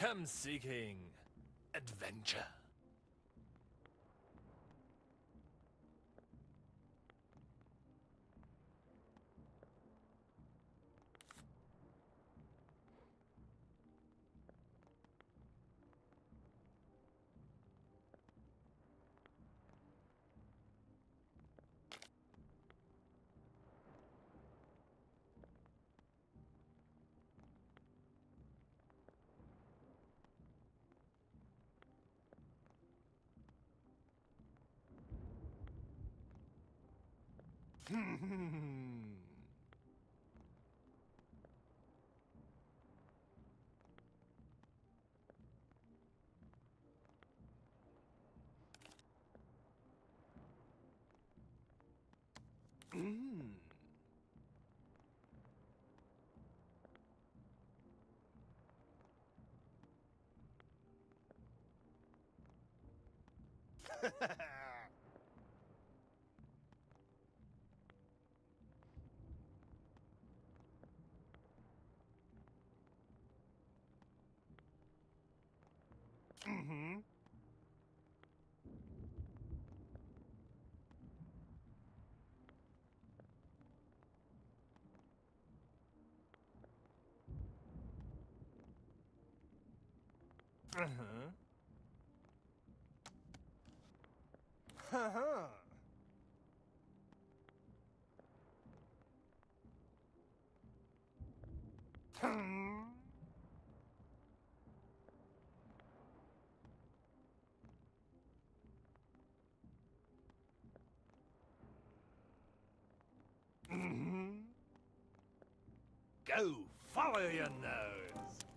Come seeking adventure. Mm. mm-hmm. Uh-huh. Uh-huh. Hmm. Go follow your nose.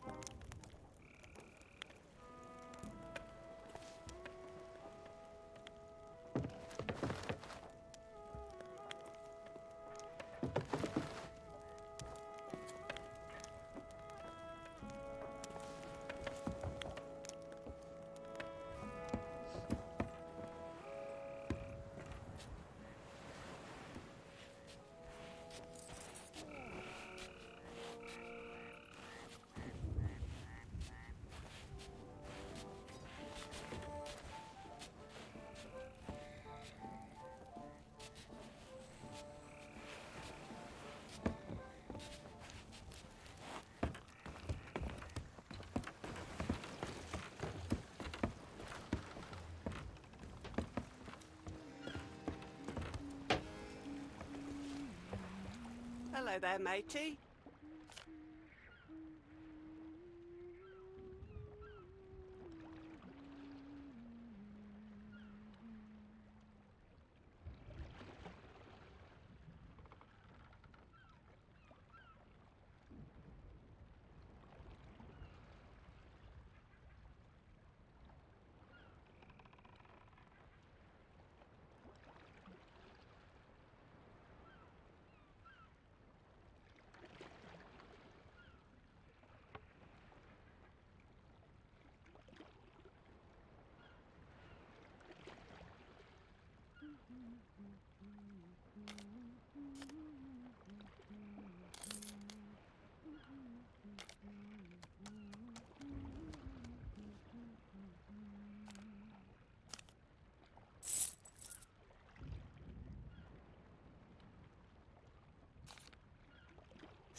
Hello there, matey.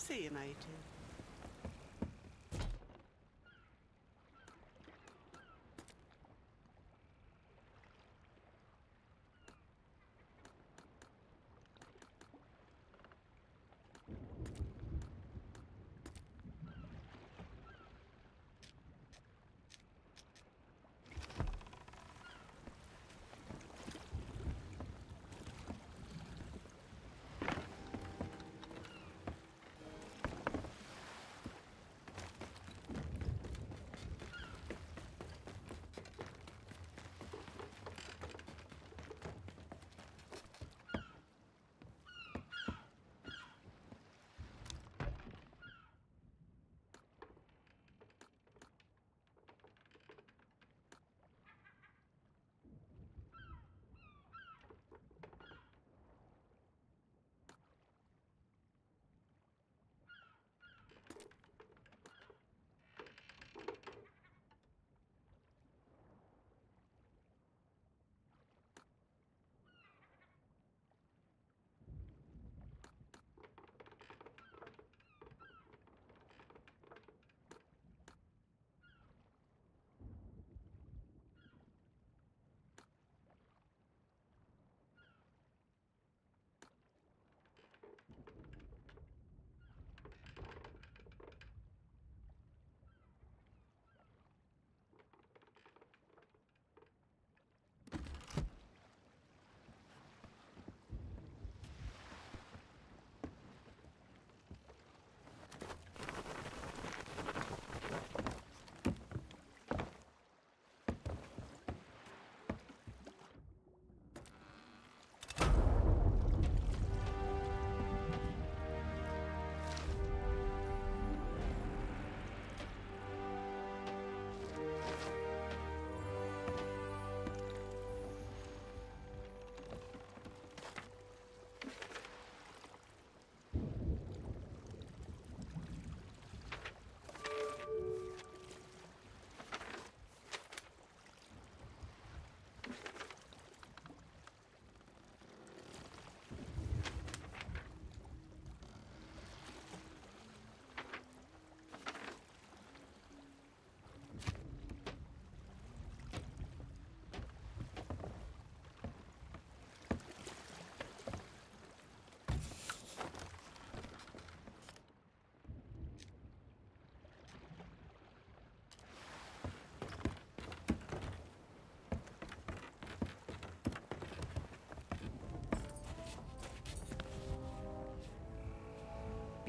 See you, matey.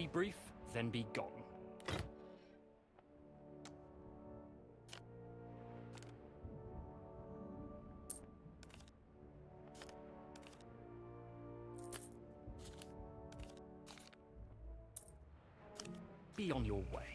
Brief, then be gone. Be on your way.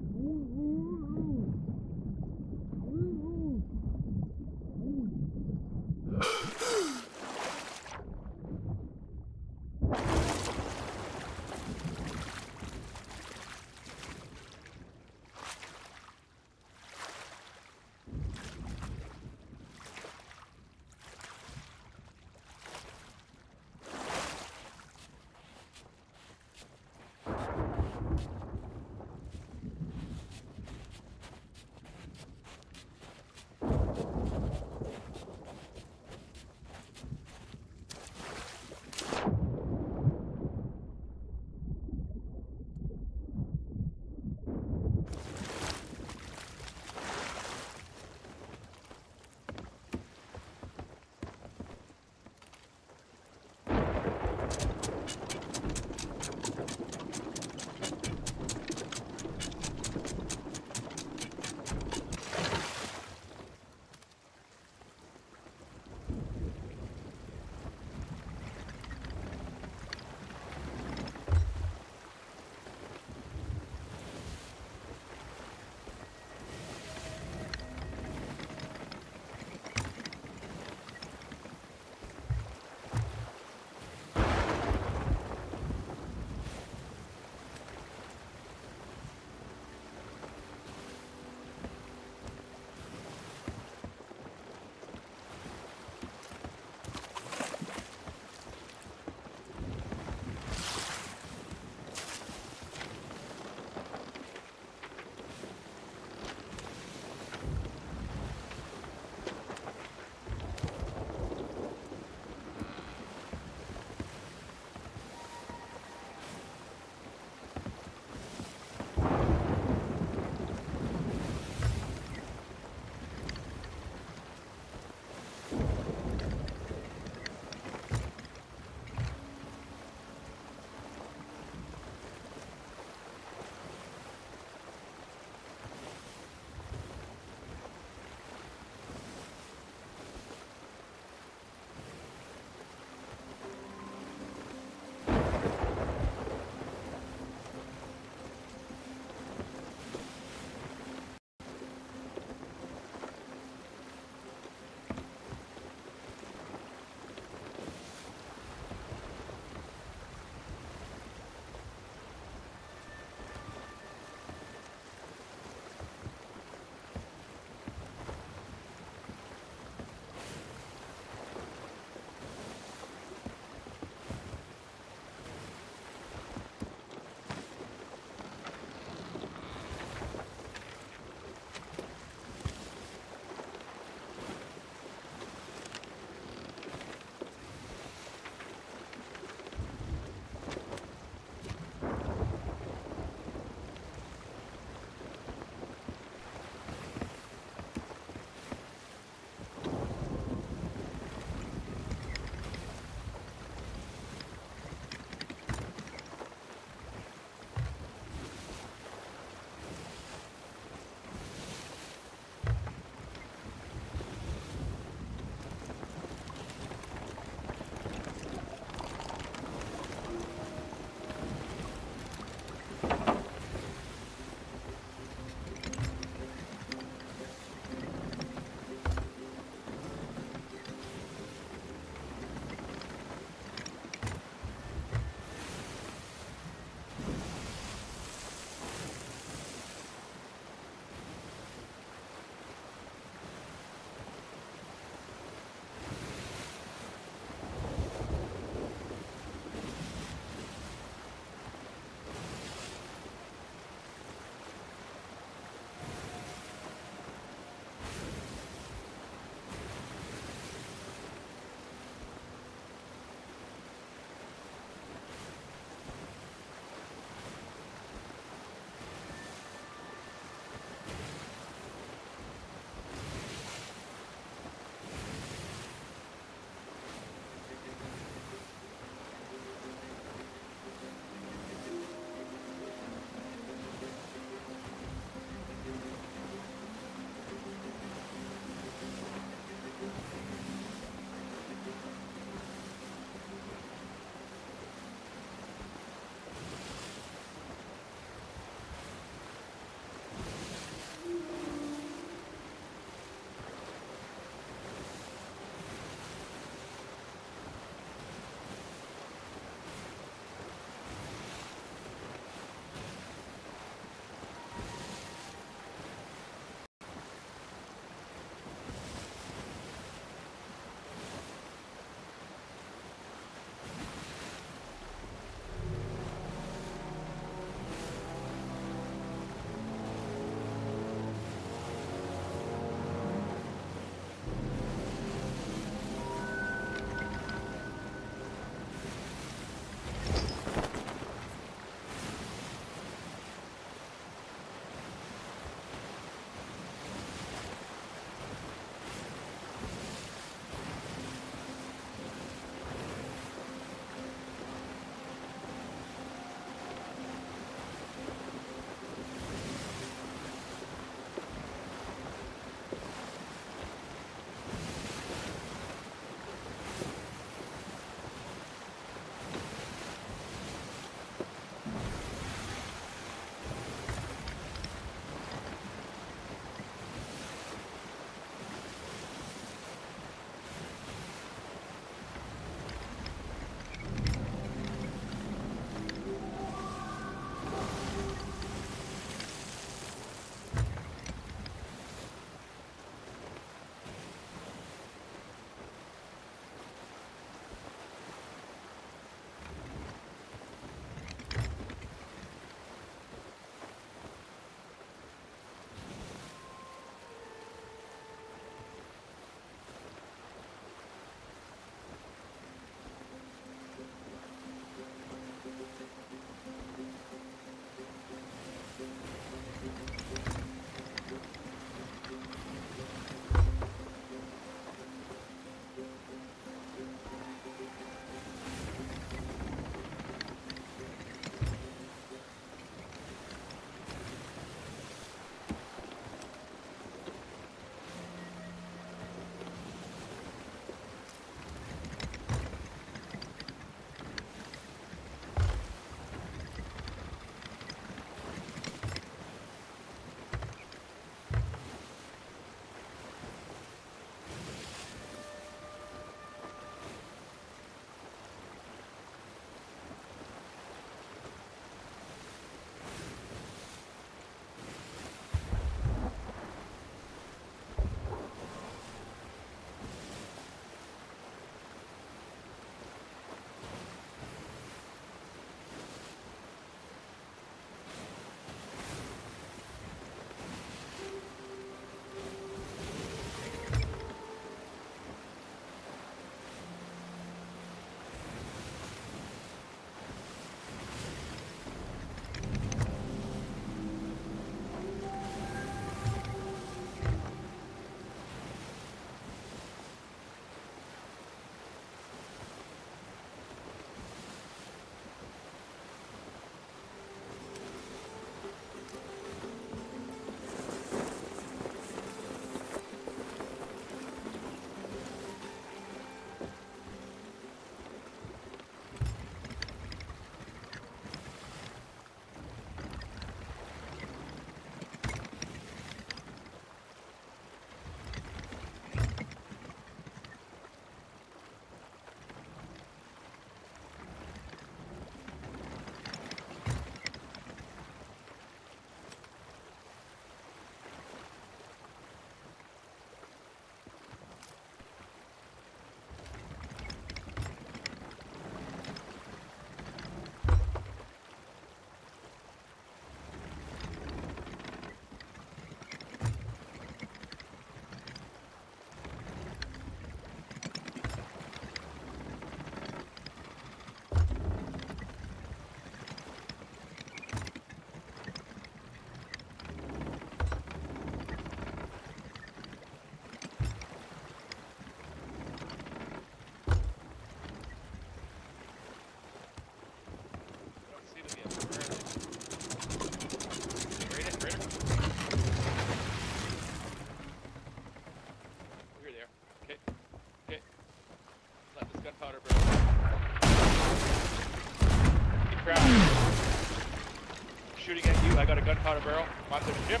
gunpowder barrel. I'm their ship.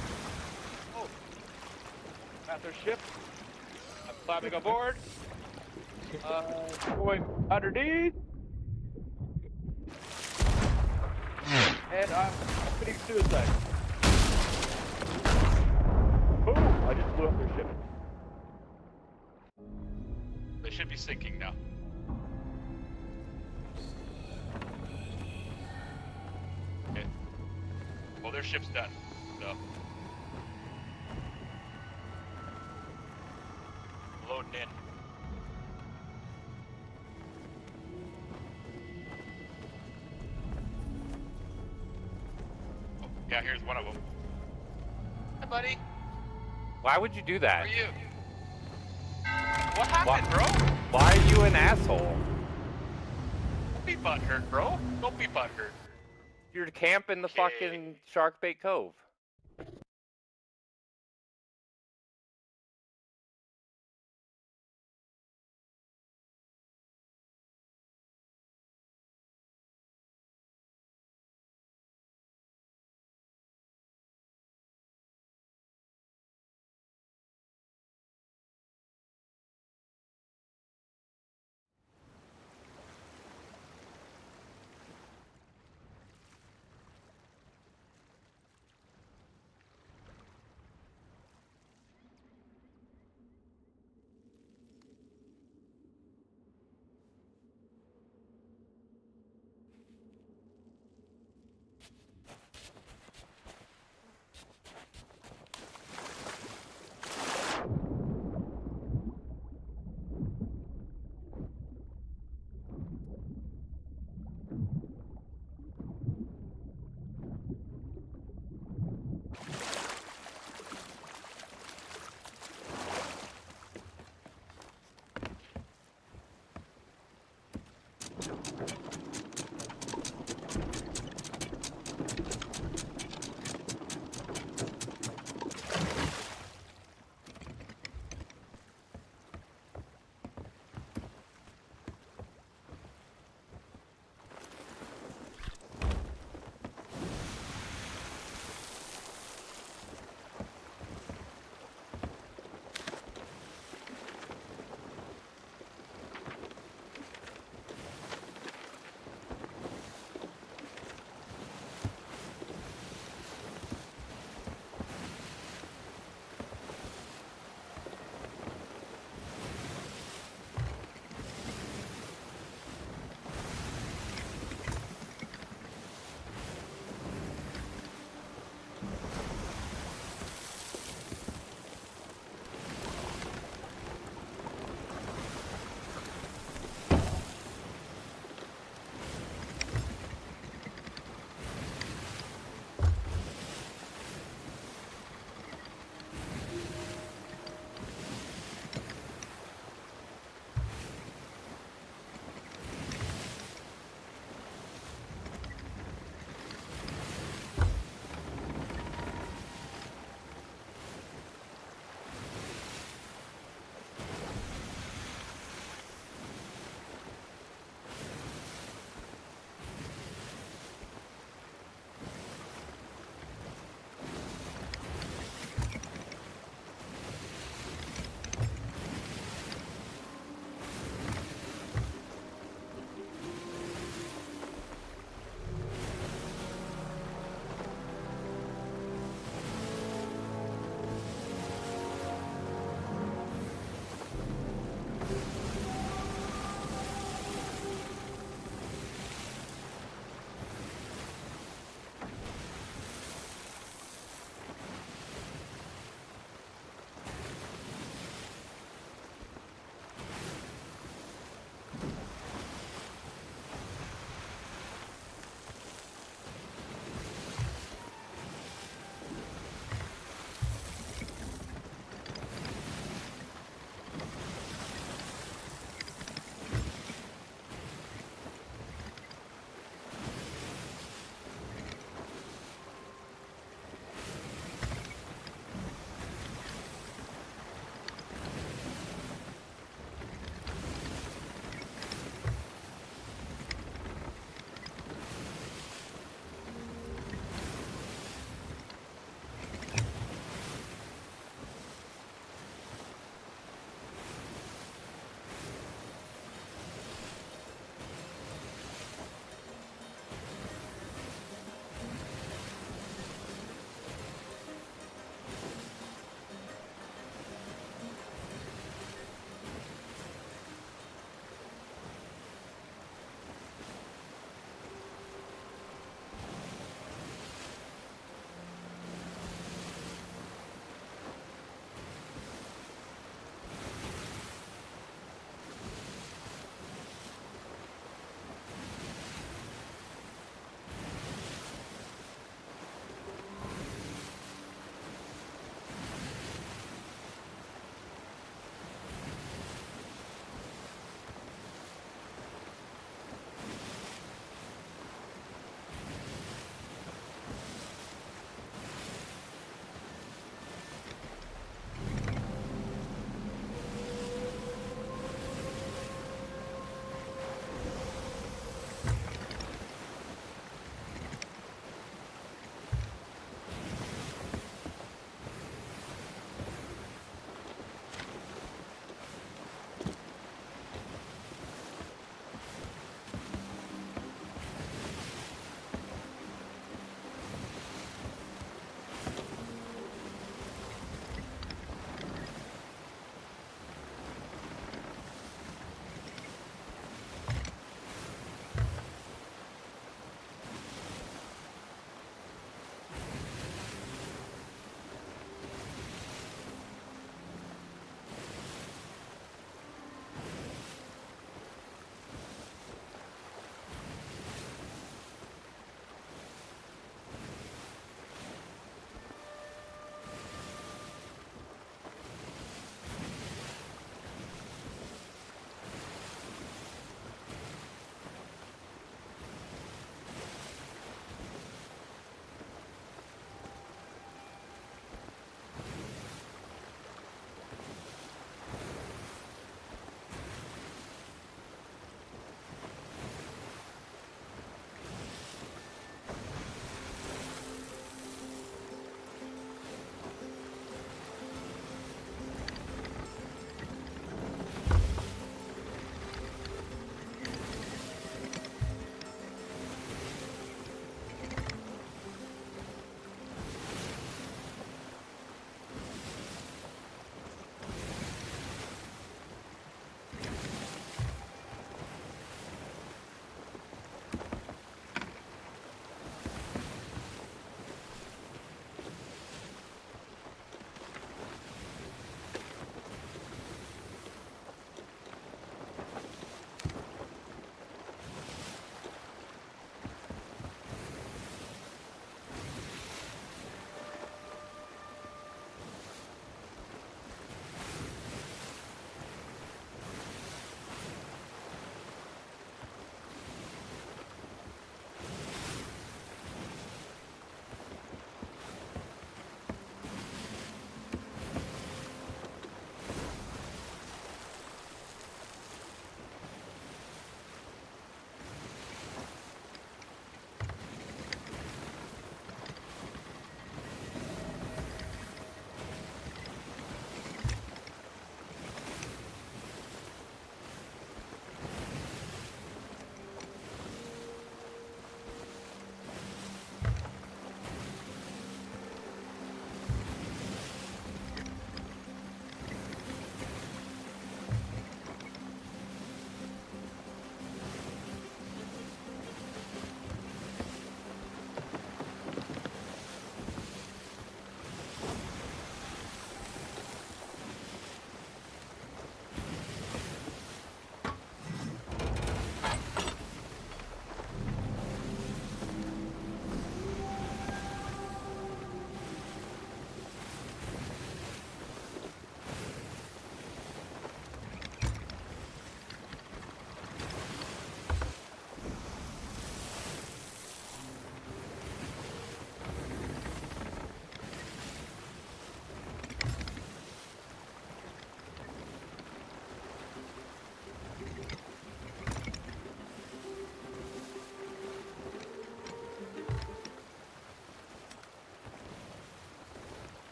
Oh. At their ship. I'm climbing aboard. Uh, going underneath. And I'm committing suicide. Boom! I just blew up their ship. They should be sinking now. Ship's done. So. Loading in. Oh, yeah, here's one of them. Hi, buddy. Why would you do How that? are you? What happened, bro? Why are you an asshole? Don't be butthurt, bro. Don't be butthurt. You're camping the fucking Shark Bait Cove.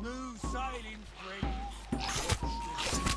Smooth sailing, friends.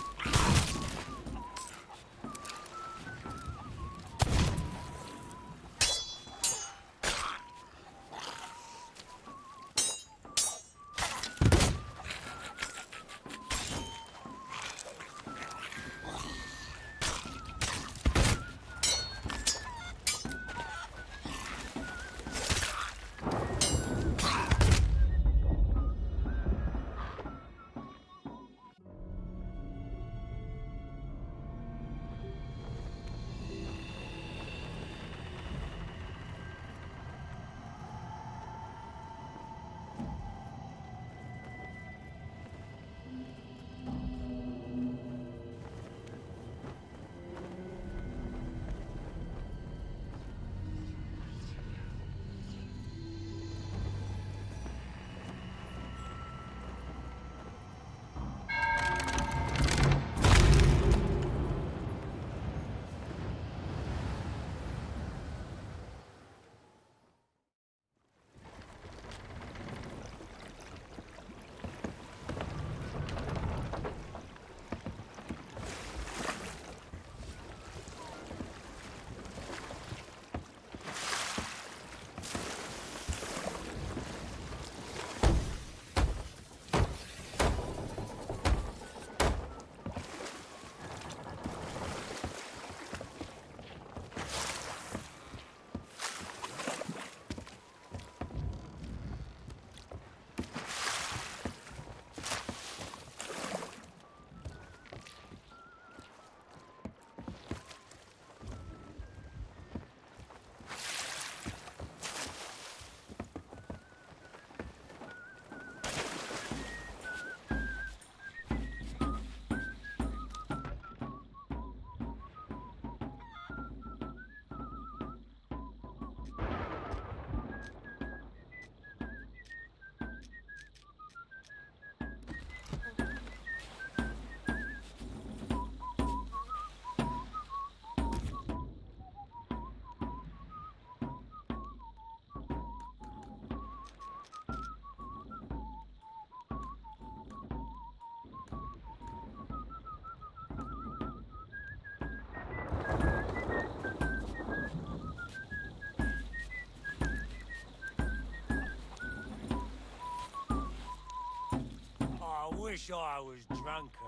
Wish I was drunker,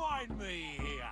find me here?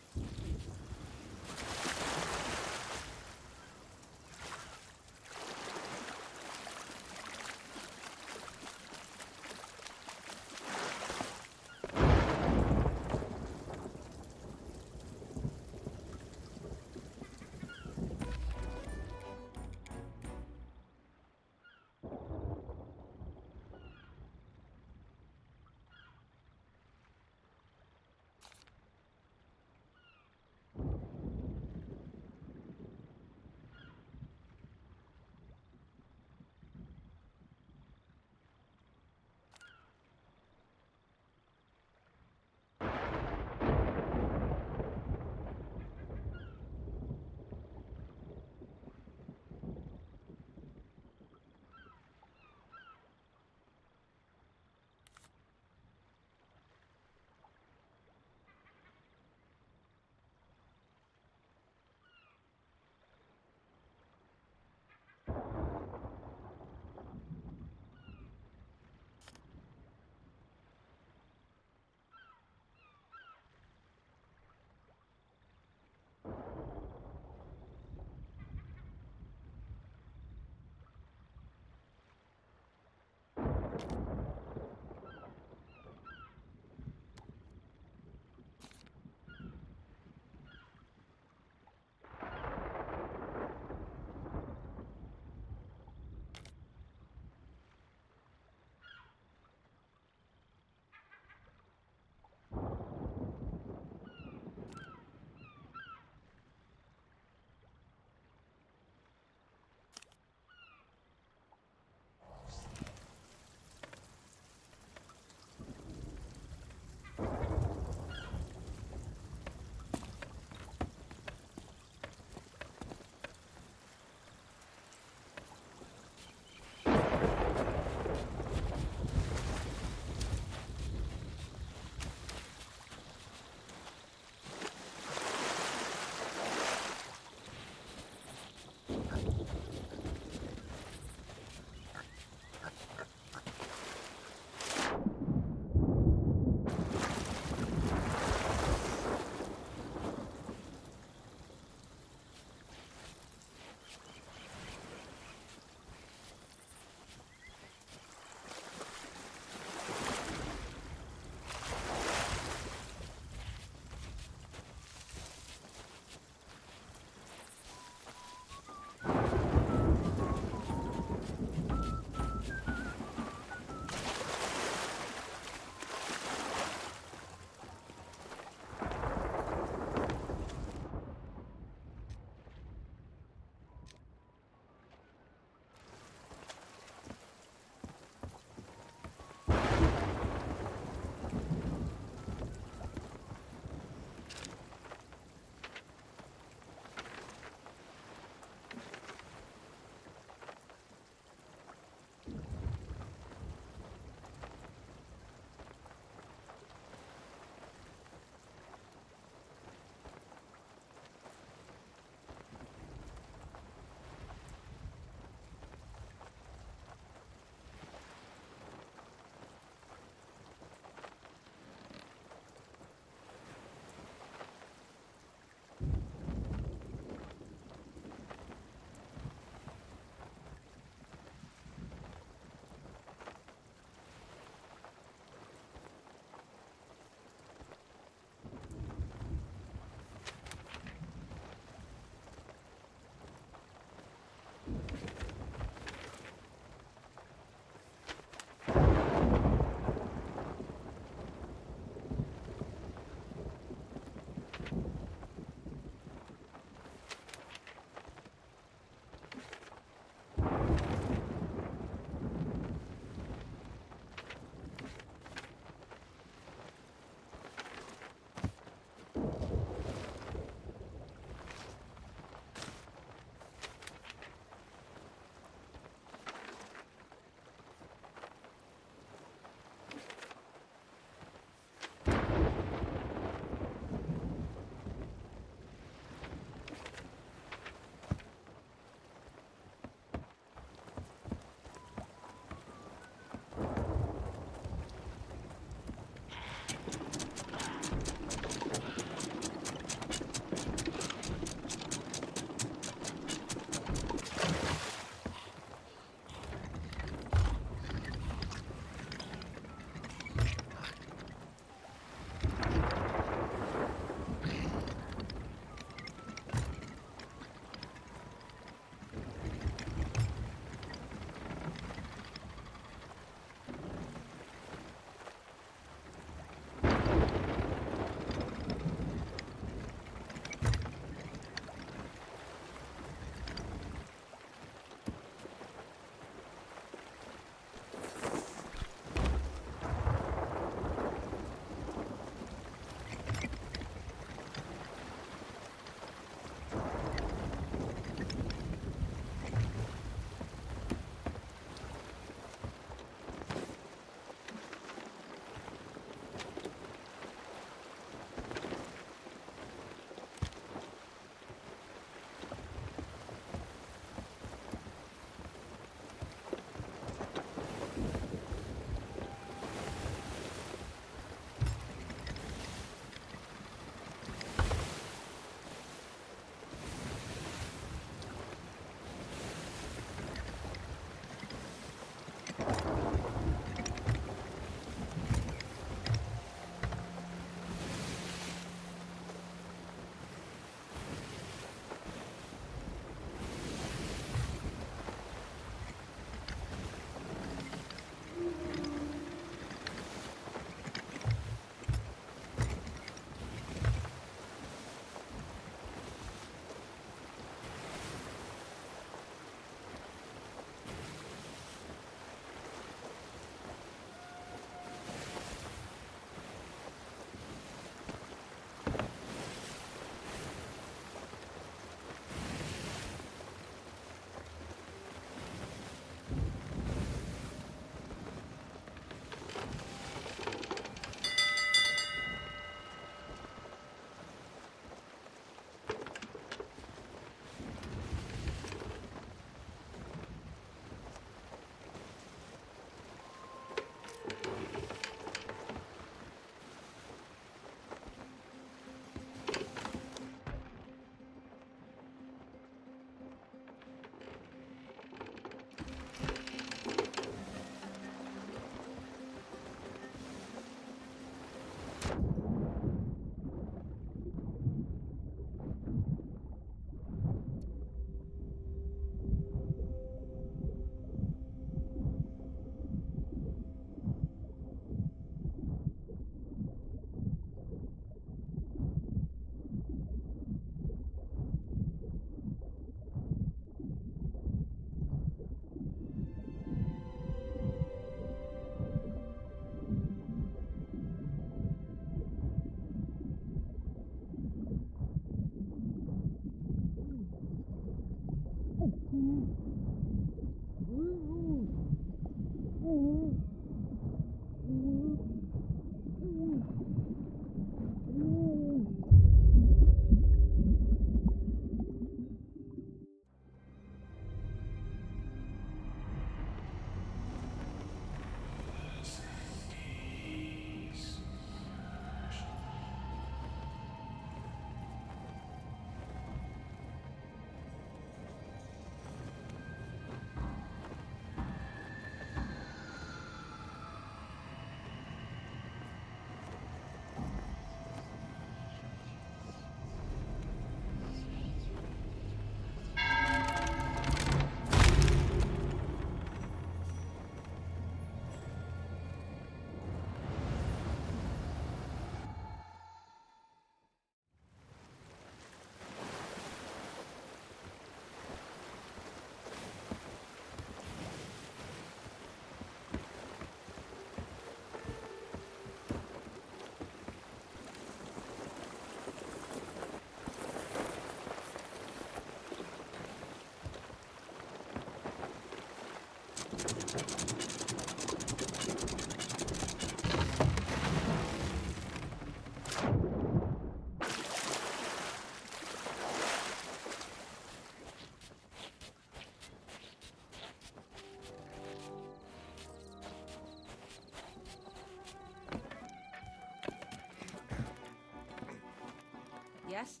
Yes?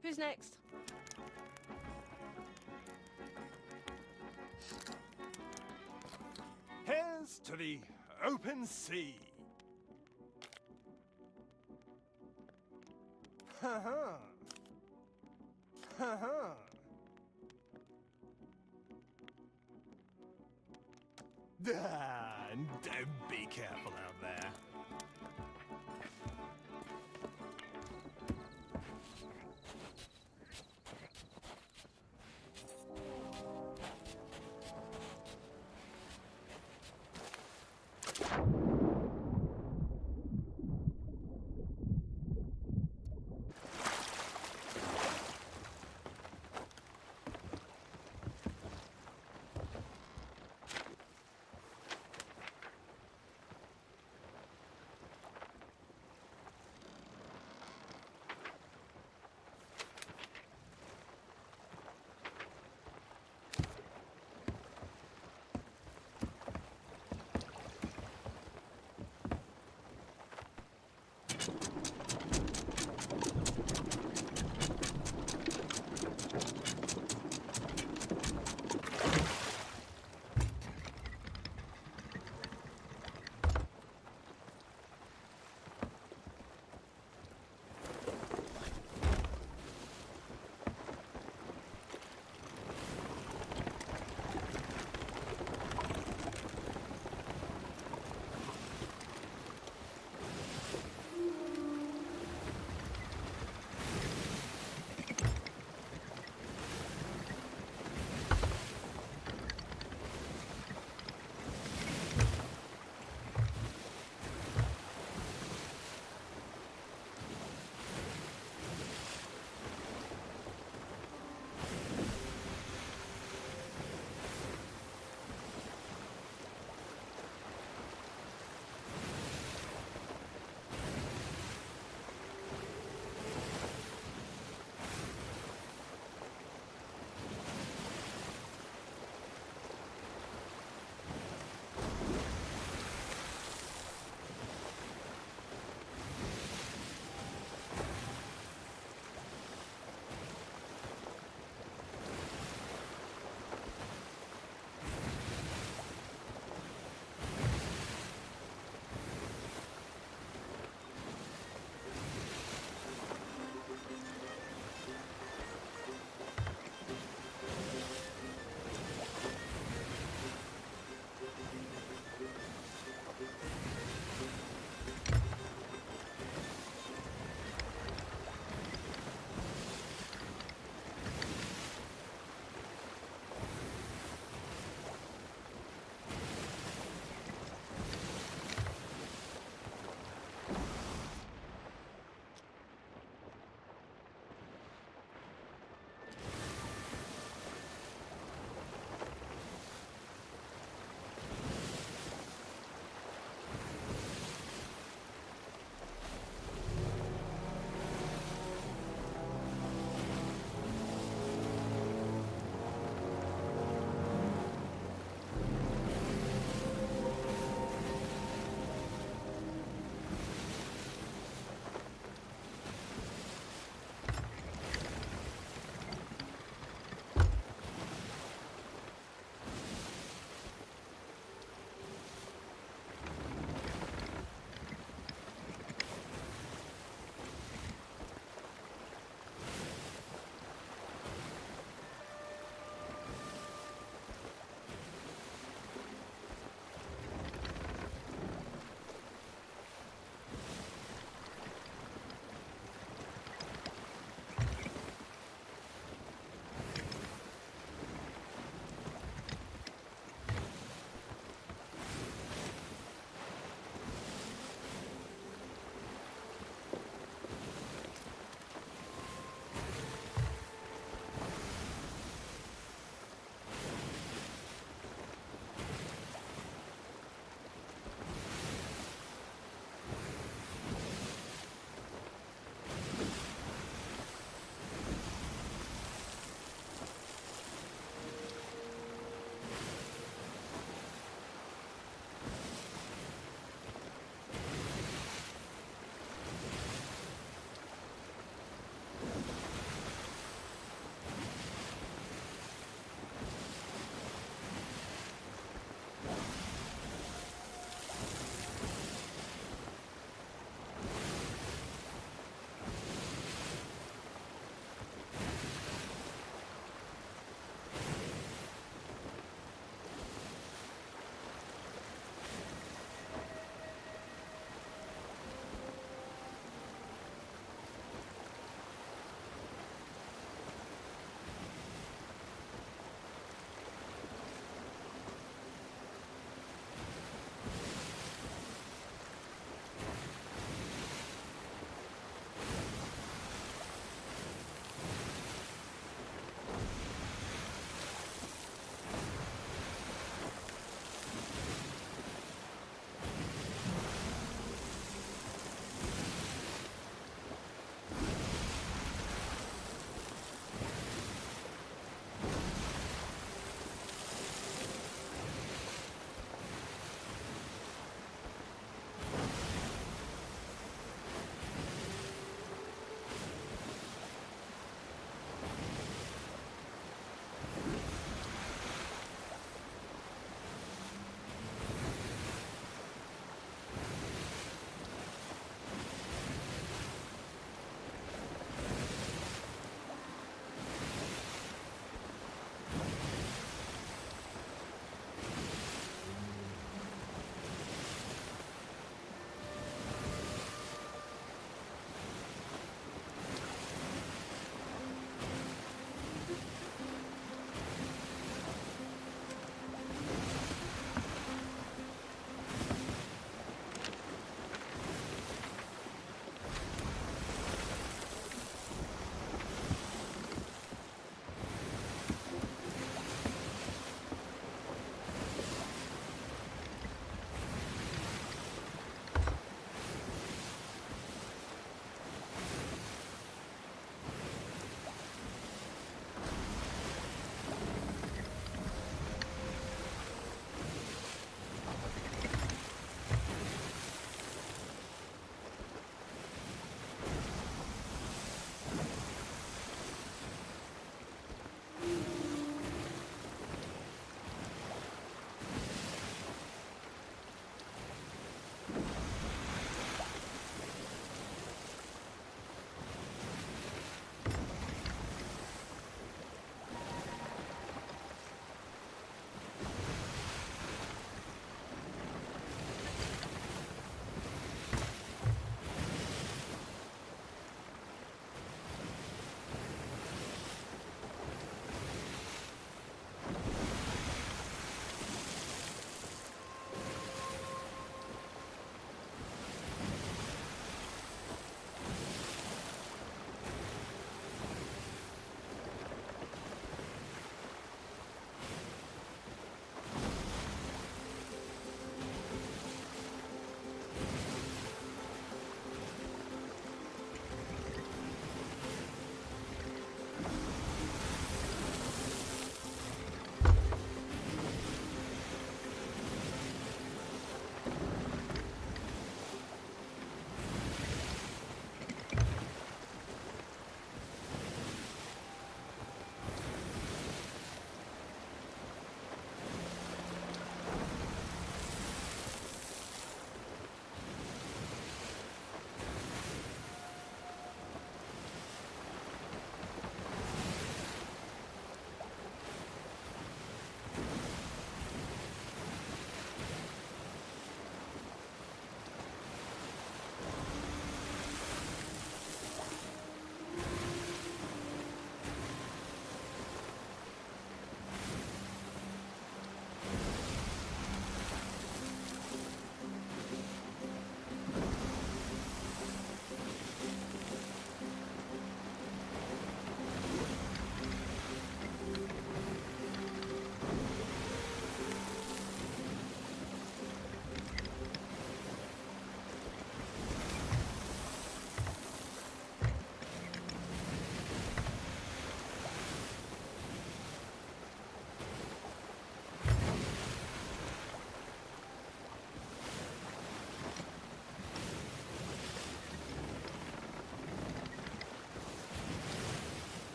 Who's next? Here's to the open sea.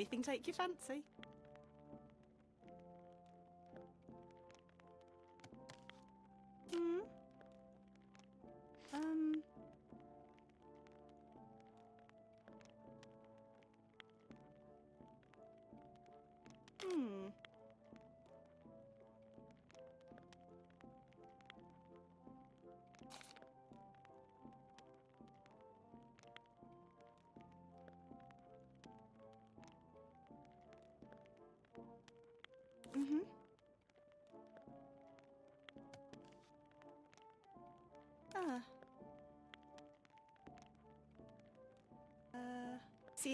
Anything take your fancy?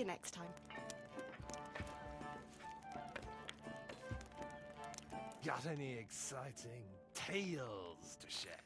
You next time. Got any exciting tales to share?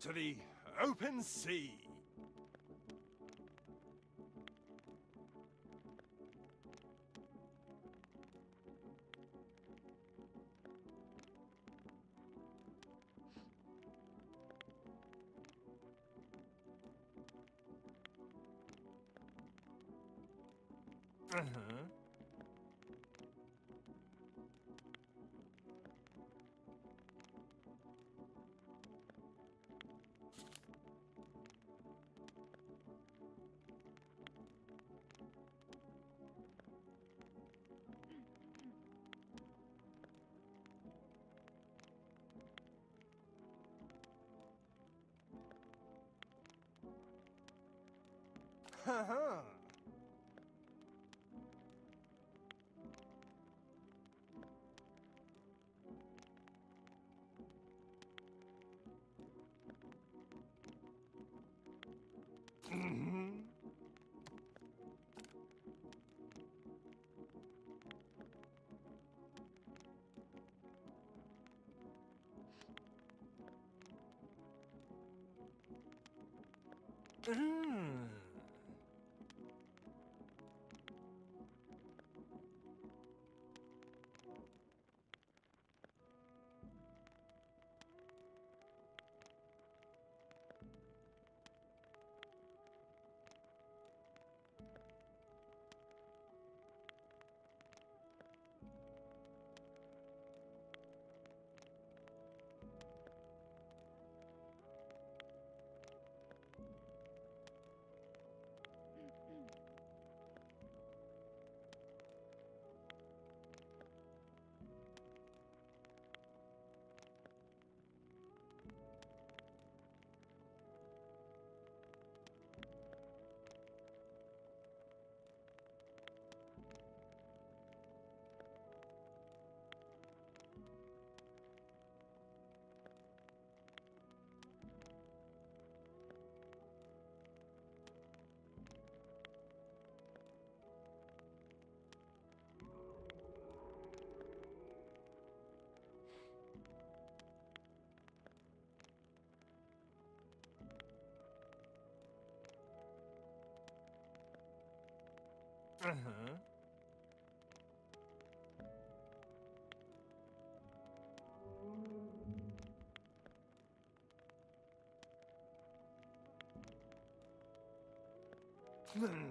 to the open sea. Uh-huh. Mhm. Mm. Uh-huh. Hmm.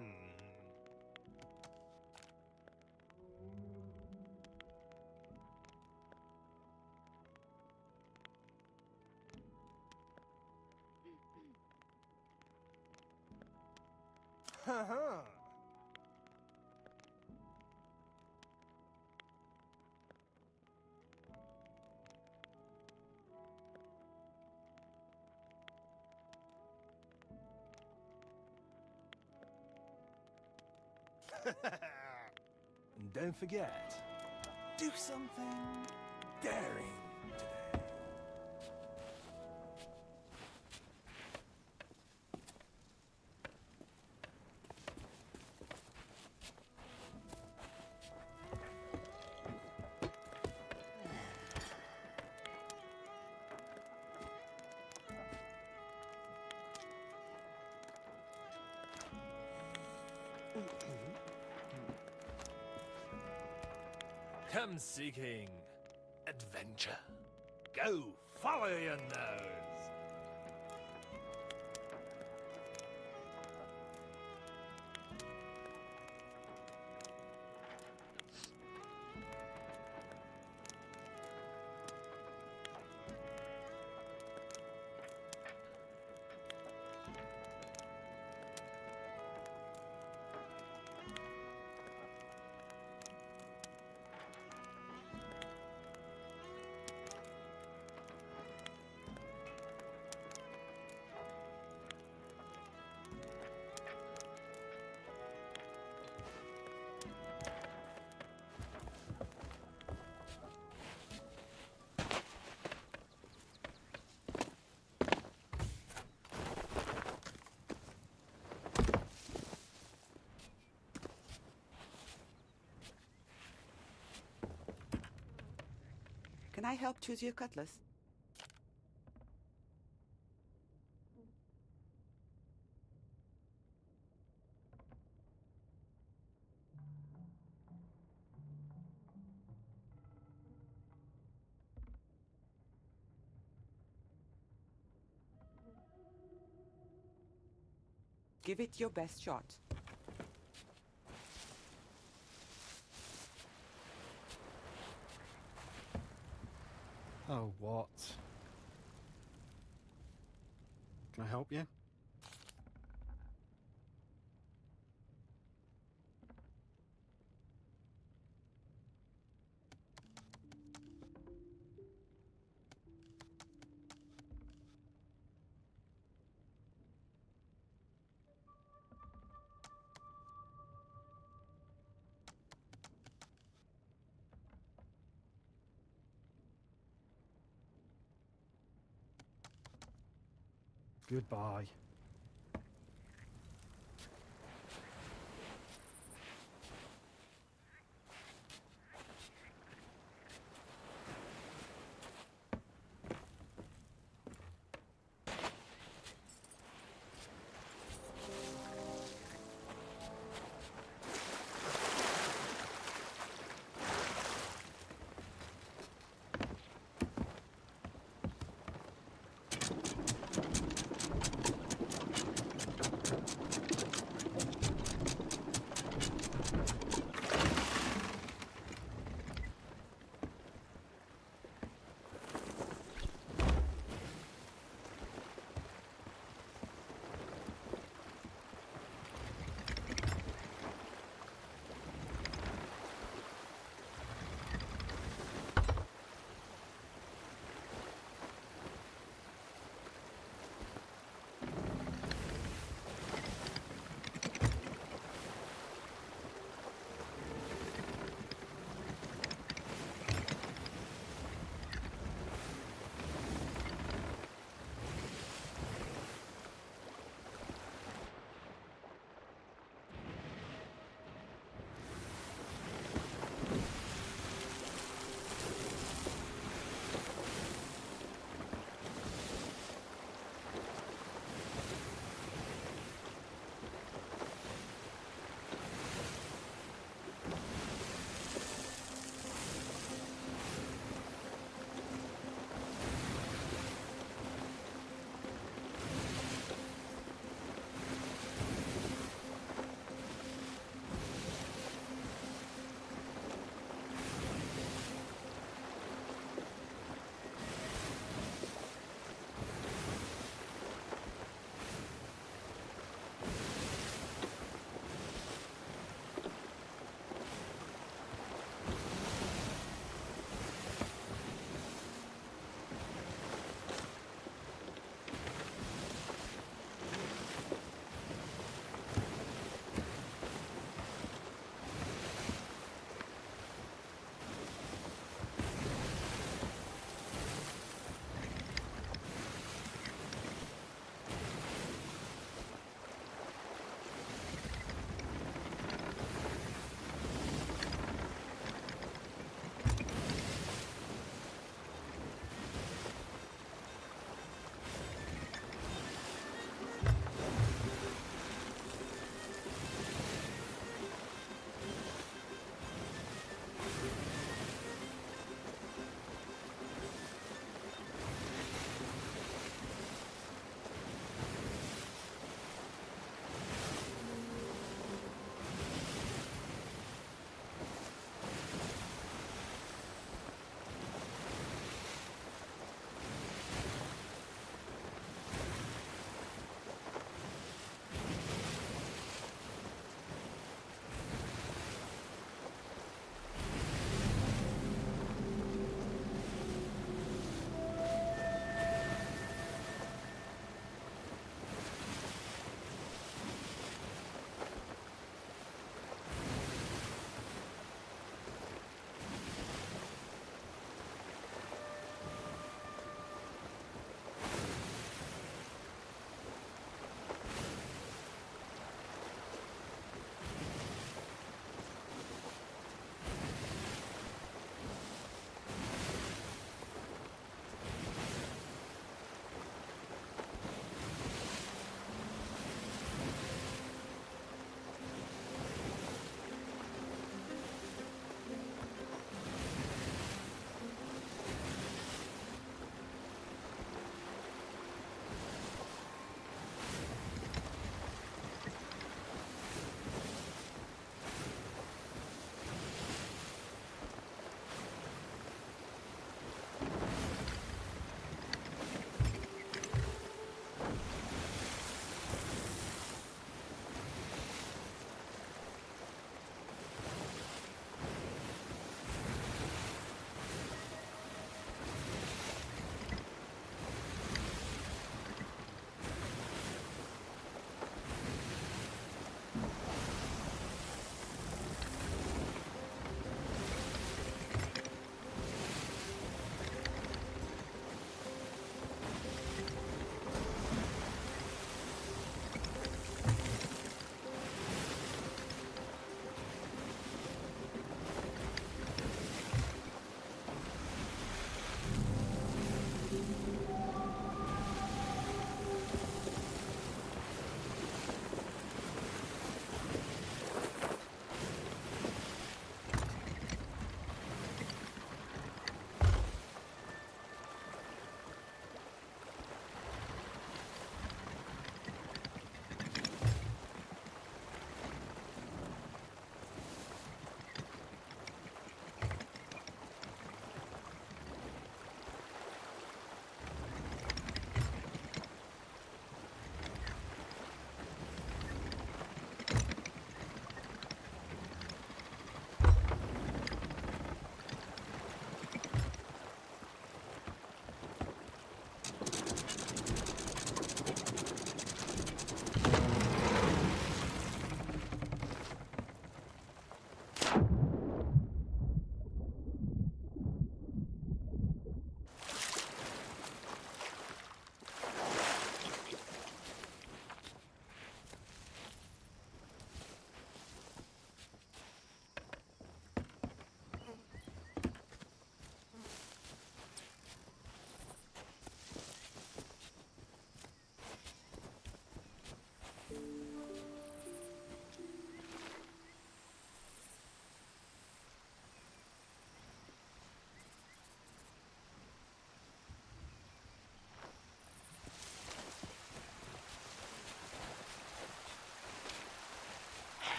and don't forget, do something daring today. Come seeking adventure. Go follow your nose. Can I help choose your cutlass? Give it your best shot. Goodbye.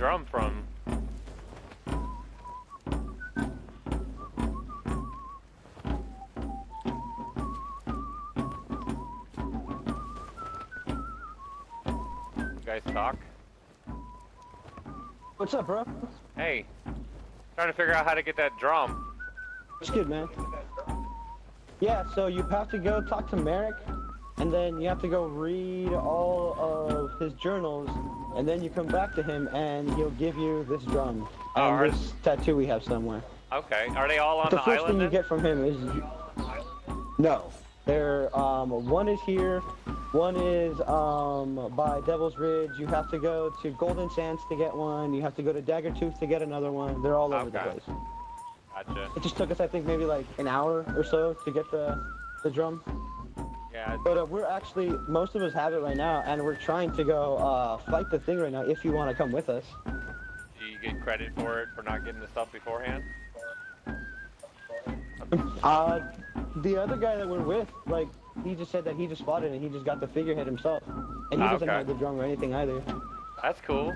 Drum from? You guys talk? What's up, bro? Hey, trying to figure out how to get that drum. It's good, man? Yeah, so you have to go talk to Merrick, and then you have to go read all of his journals, and then you come back to him, and he'll give you this drum Oh, and are- this tattoo we have somewhere. Okay, are they all on the the, first island thing you get from him is no. They're um, one is here, one is um, by Devil's Ridge. You have to go to Golden Sands to get one. You have to go to Dagger Tooth to get another one. They're all over the place. Gotcha. It just took us, I think, maybe like an hour or so to get the the drum. Yeah, But uh, we're actually most of us have it right now, and we're trying to go uh, fight the thing right now. If you want to come with us. do you get credit for it for not getting the stuff beforehand? Uh, the other guy that we're with, like, he just said that he just spotted it and he just got the figurehead himself. And he Ah, doesn't okay. know the drum or anything either. That's cool.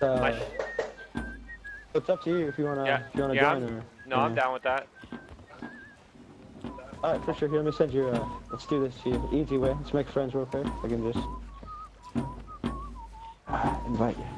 So, it's up to you if you wanna, Yeah, if you wanna yeah, join I'm- or. No, I'm down with that. Alright, for sure. Here, let me send you, uh, let's do this here. Easy way. Let's make friends real quick. I can just. Ah, invite you.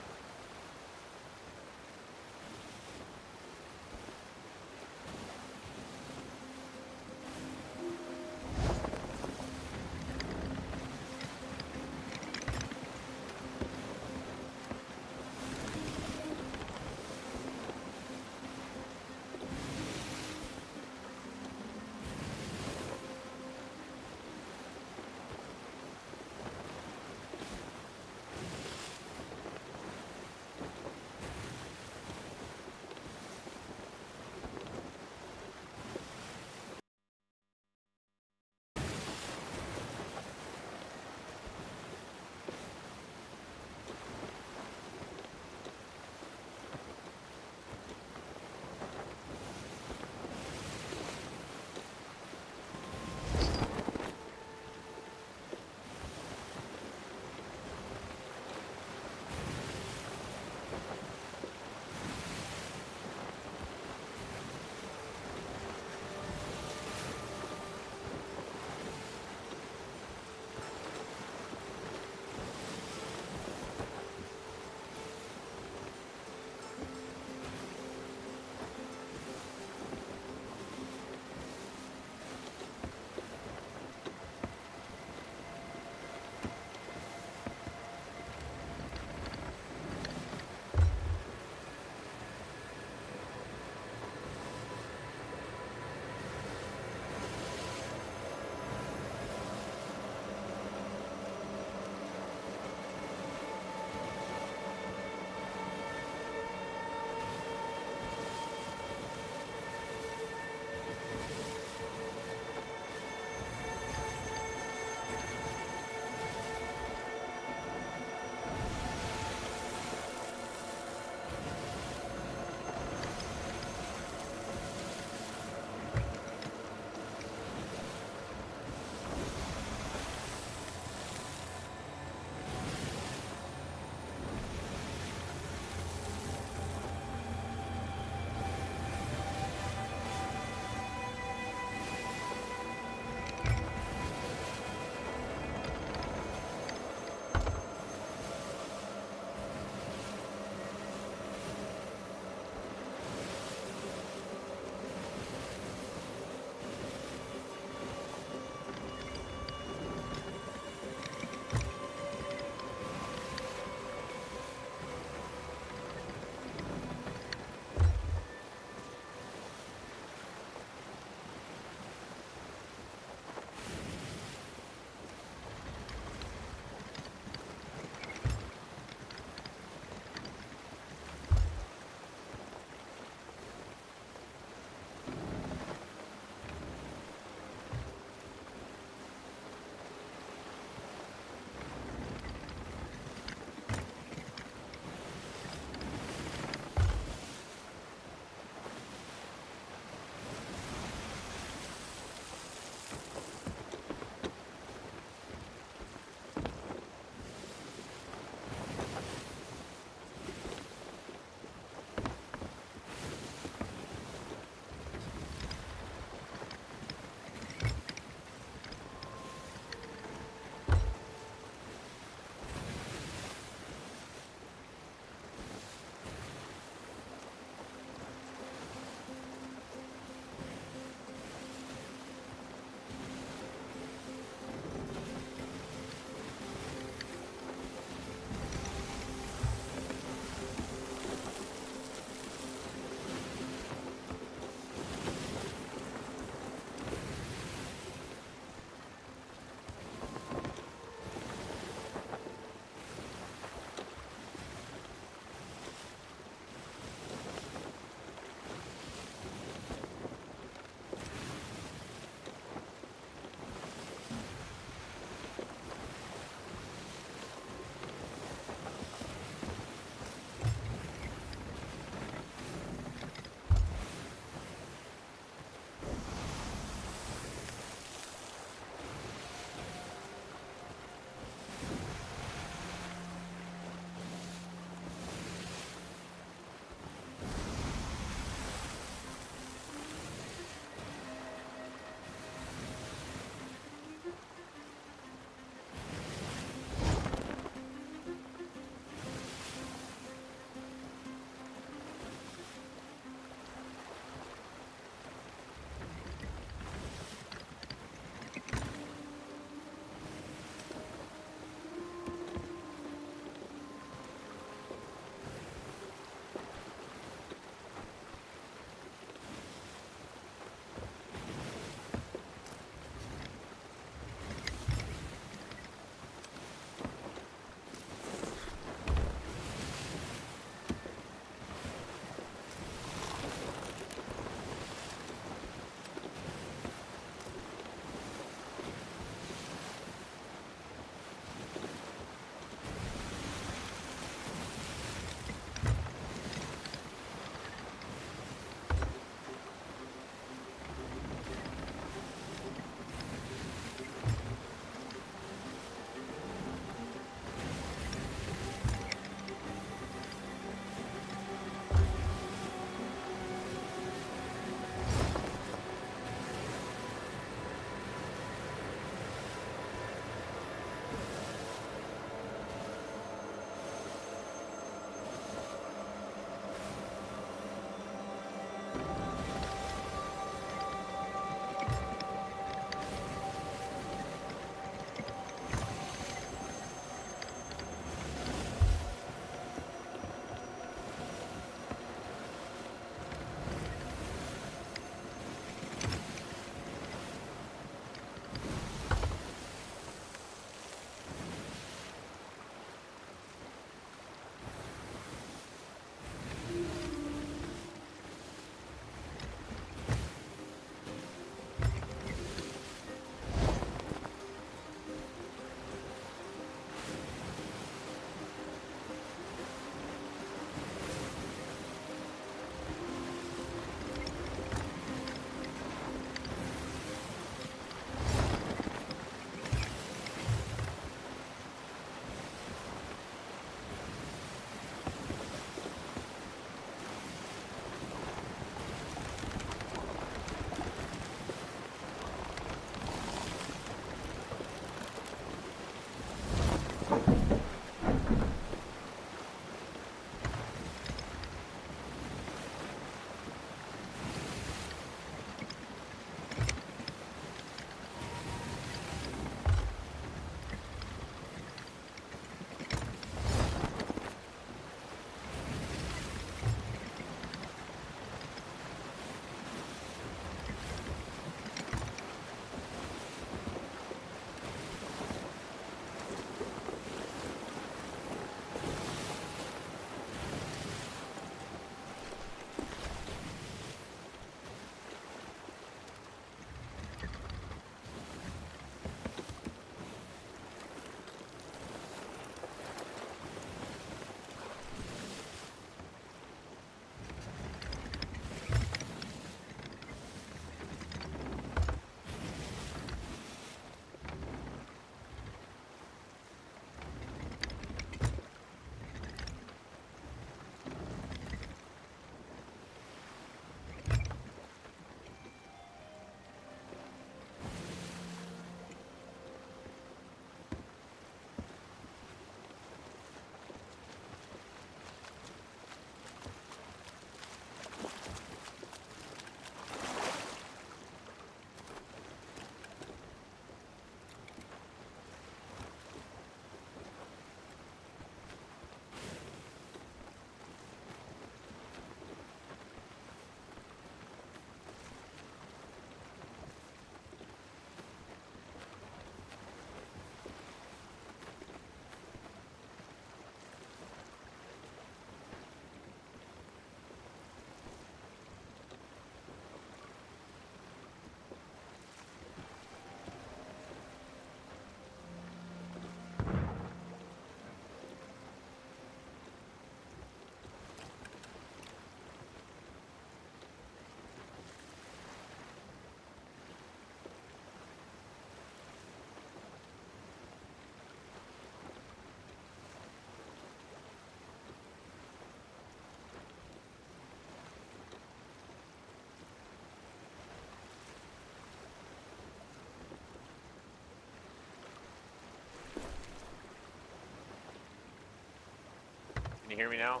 You hear me now?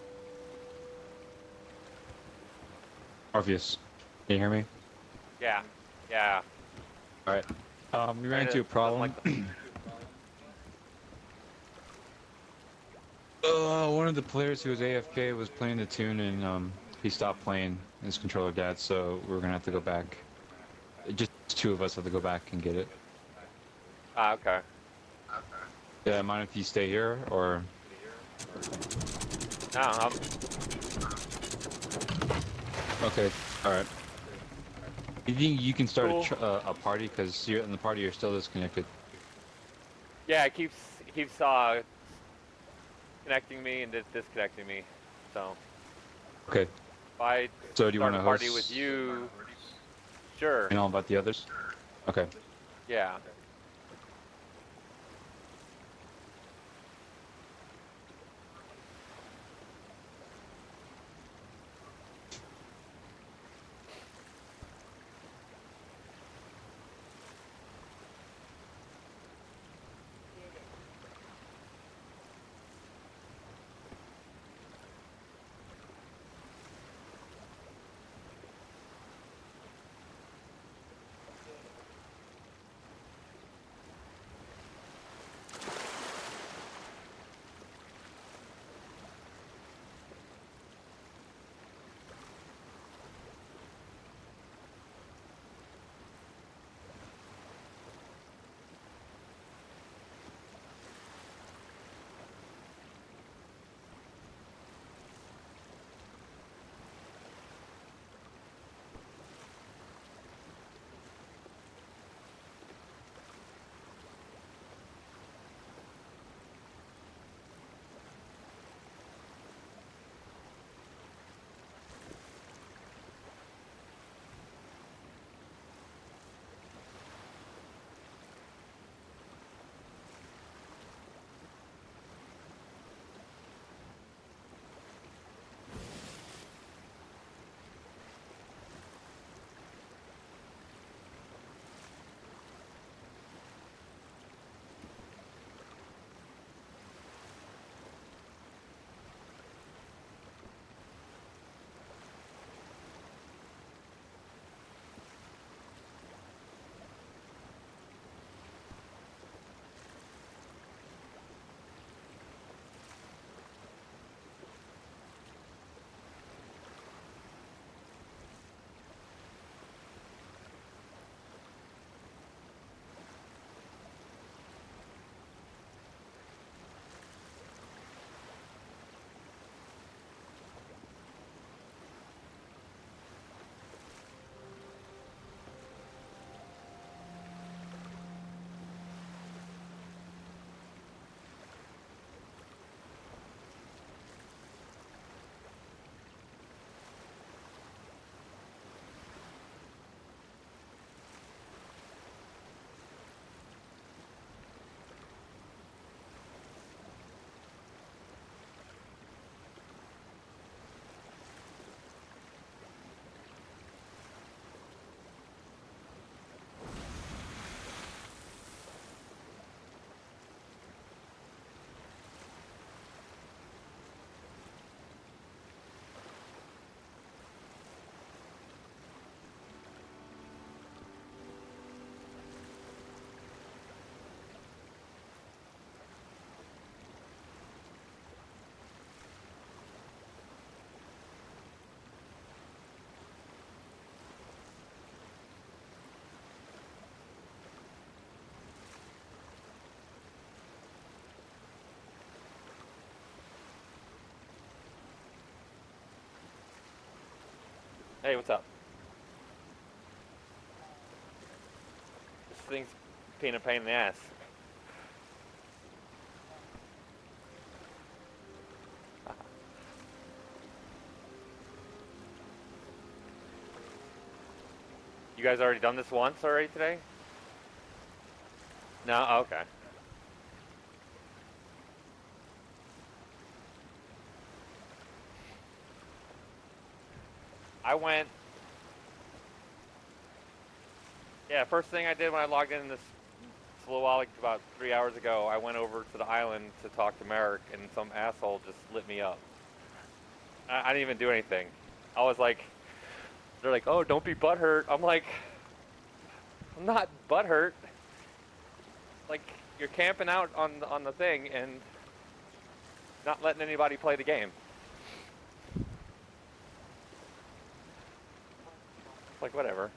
Orpheus, can you hear me? Yeah. Yeah. All right. Um, we ran into a problem. Like the, Uh, one of the players who was AFK was playing the tune and um, he stopped playing. His controller died, so we're gonna have to go back. Just two of us have to go back and get it. ah, okay. Yeah, mind if you stay here or? No, I'm, Okay. All right. You think you can start Cool. a, tr- uh, a party because you're in the party. You're still disconnected. yeah, it keeps it keeps uh connecting me and dis- disconnecting me. So Okay. if I So do you want a to party host? with you, sure. And all about the others? Okay. Yeah. Hey, what's up? This thing's being a pain in the ass. You guys already done this once already today? No? Oh, okay. I went. Yeah, first thing I did when I logged in this little while, like about three hours ago, I went over to the island to talk to Merrick, and some asshole just lit me up. I, I didn't even do anything. I was like, they're like, oh, don't be butthurt. I'm like, I'm not butthurt. Like, you're camping out on on the thing and not letting anybody play the game. Like, whatever.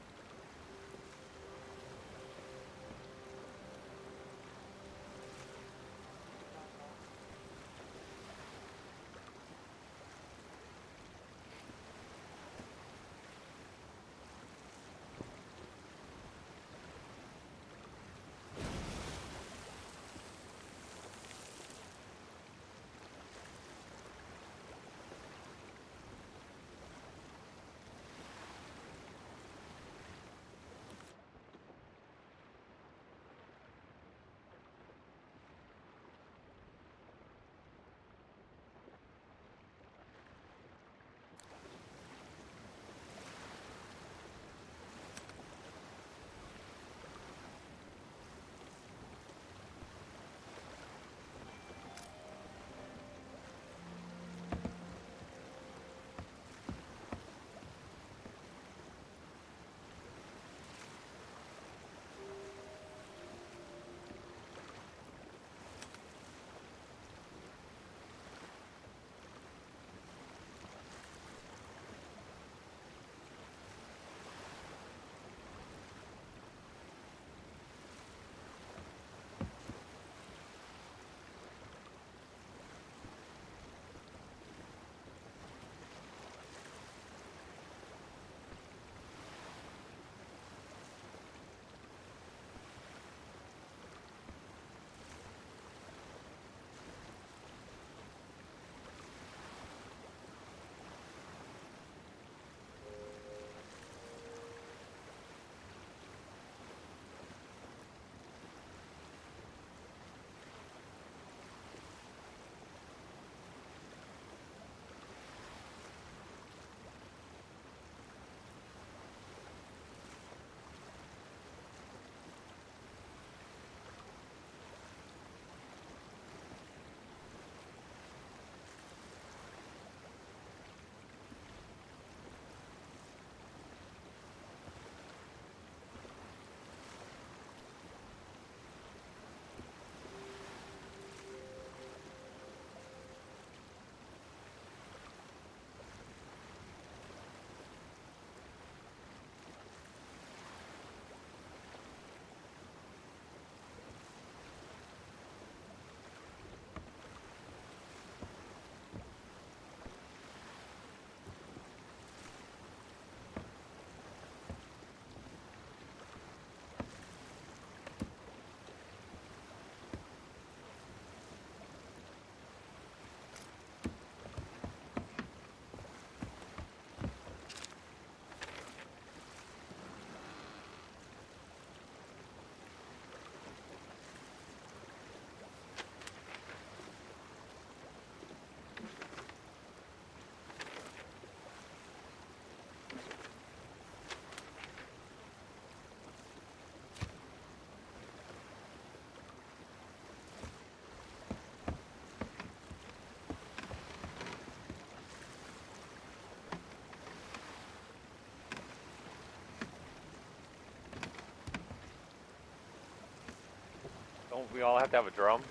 We all have to have a drum?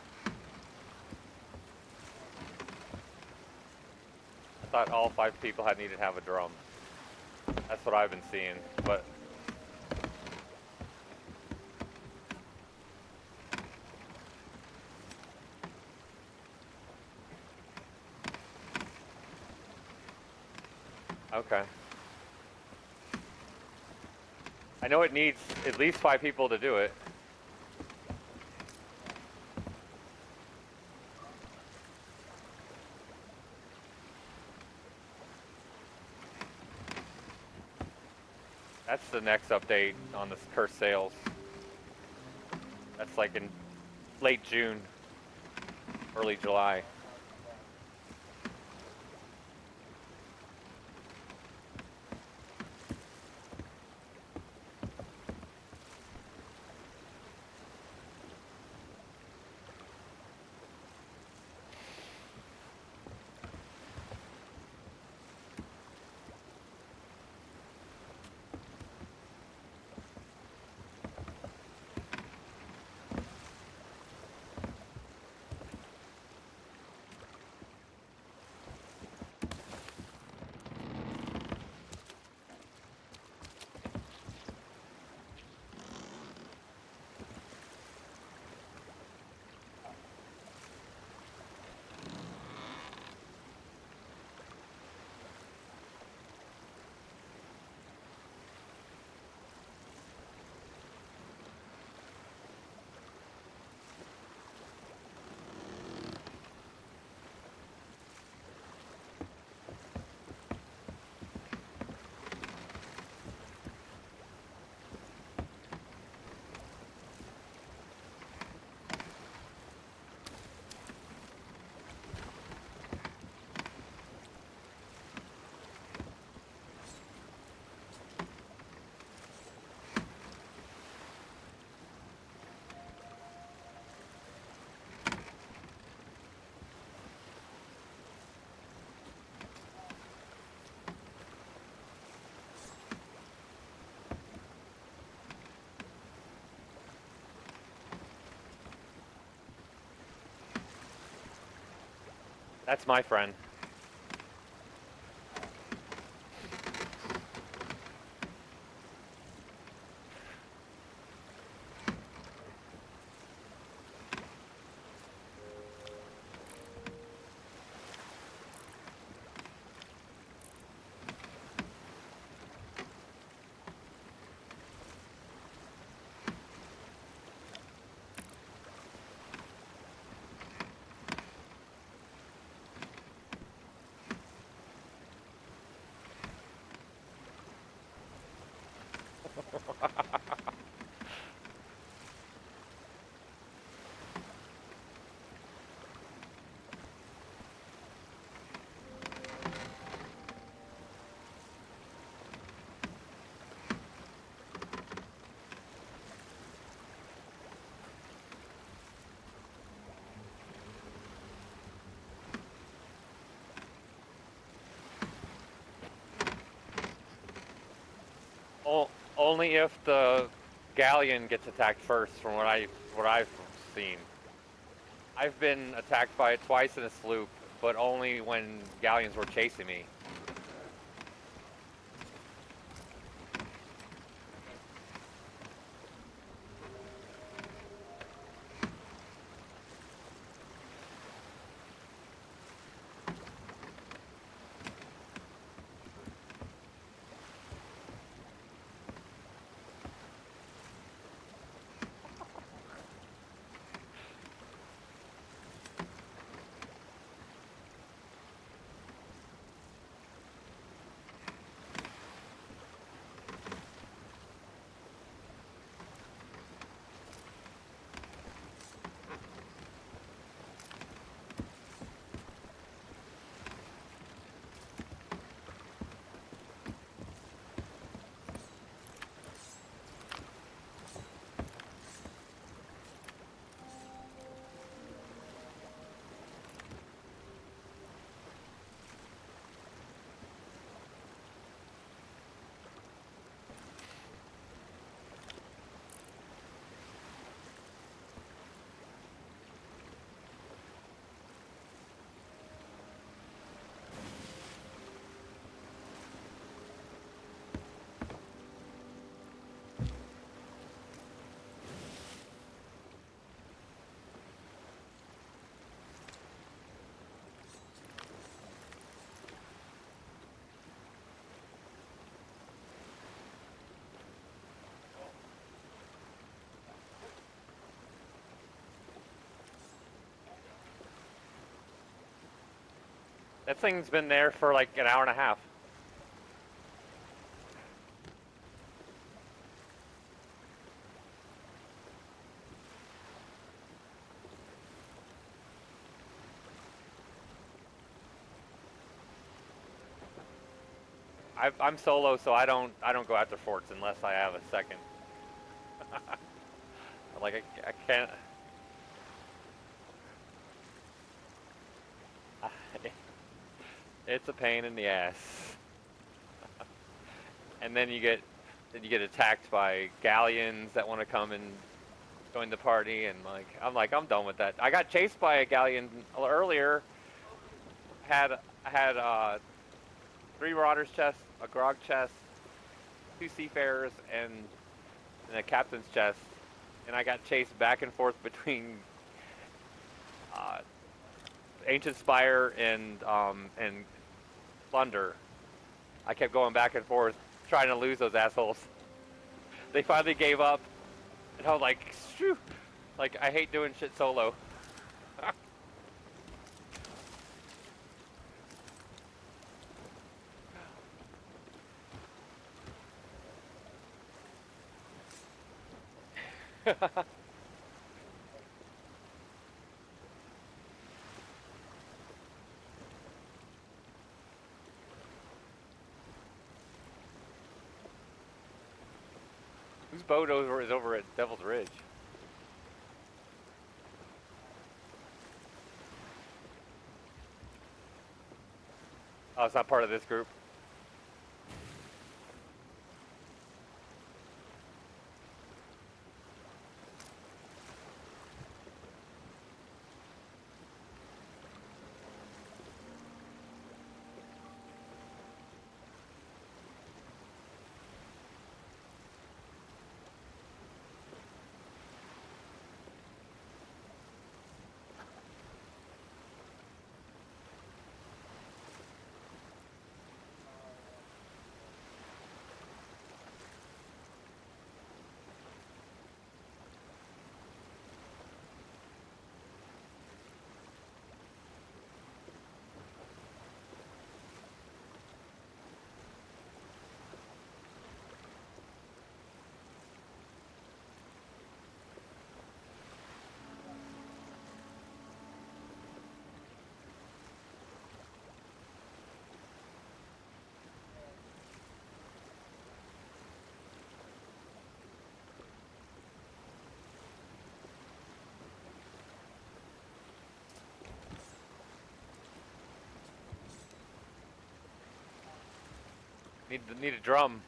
I thought all five people had needed to have a drum. That's what I've been seeing, but Okay. I know it needs at least five people to do it. The next update on this Cursed Sails. That's like in late June, early July. That's my friend. Only if the galleon gets attacked first, from what I what I've seen. I've been attacked by it twice in a sloop, but only when galleons were chasing me. That thing's been there for like an hour and a half. I, I'm solo, so I don't I don't go after forts unless I have a second. like I, I can't. It's a pain in the ass. and then you get then you get attacked by galleons that want to come and join the party and like I'm like I'm done with that. I got chased by a galleon earlier. Had had uh, three marauders chests, a grog chest, two seafarers, and, and a captain's chest, and I got chased back and forth between uh, Ancient Spire and um, and Plunder. I kept going back and forth, trying to lose those assholes. They finally gave up, and I was like, Shoo! like I hate doing shit solo. boat over is over at Devil's Ridge? Oh, it's not part of this group. Need need a drum.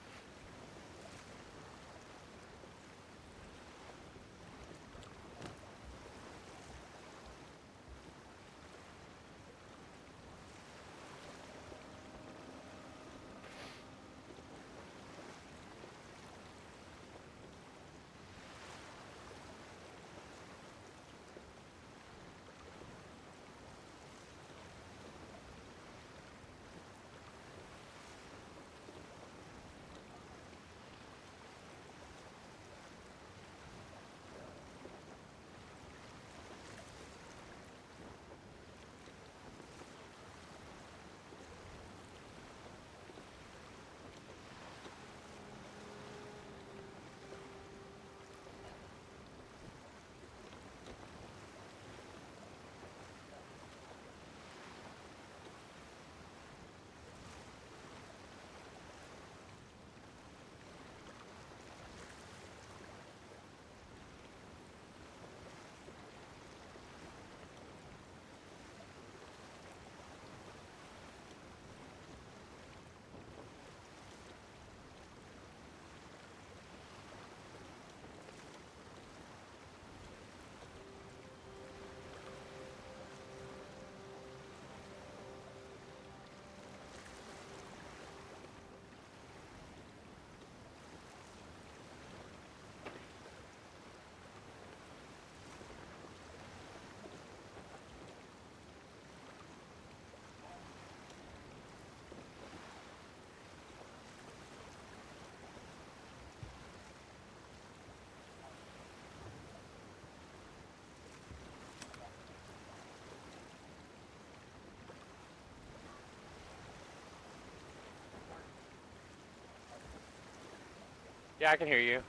Yeah, I can hear you.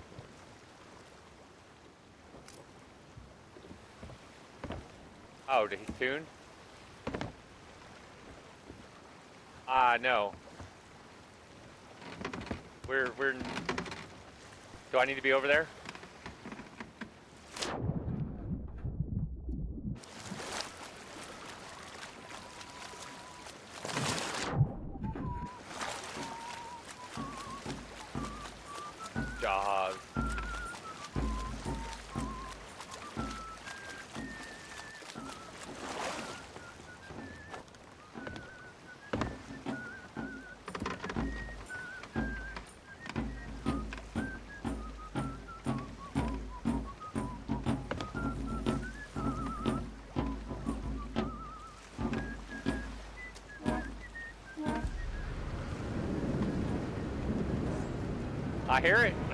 Oh, did he tune? Ah, no. We're, we're... Do I need to be over there? I hear it.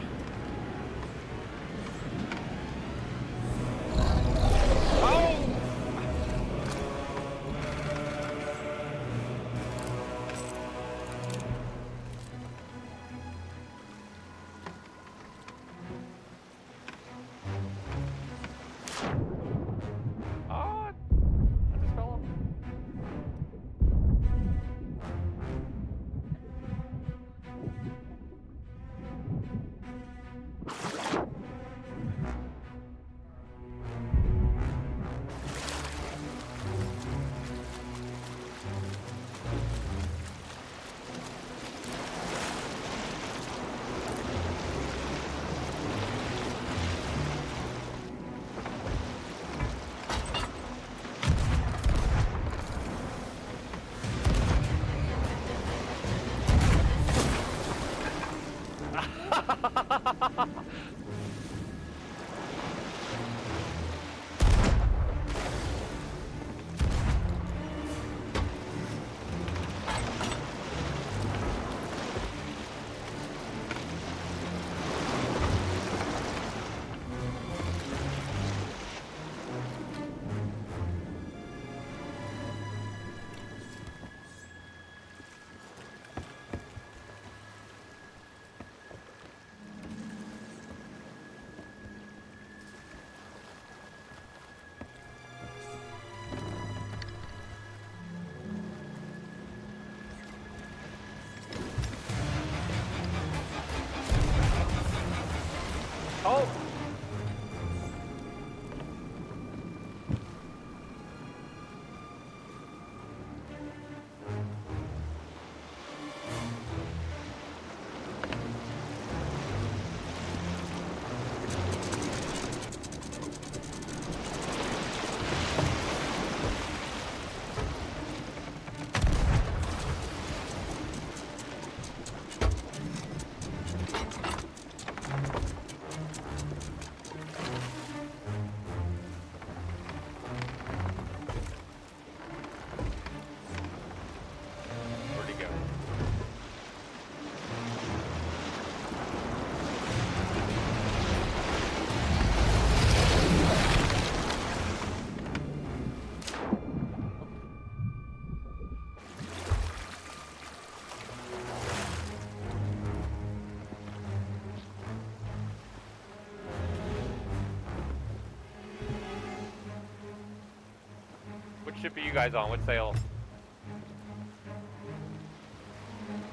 Ship are you guys on? What sail?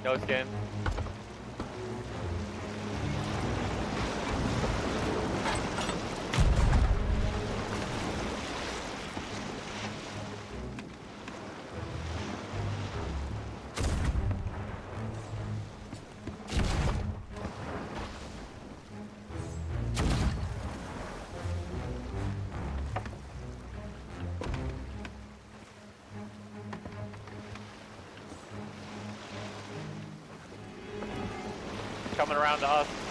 No skin. Around to us.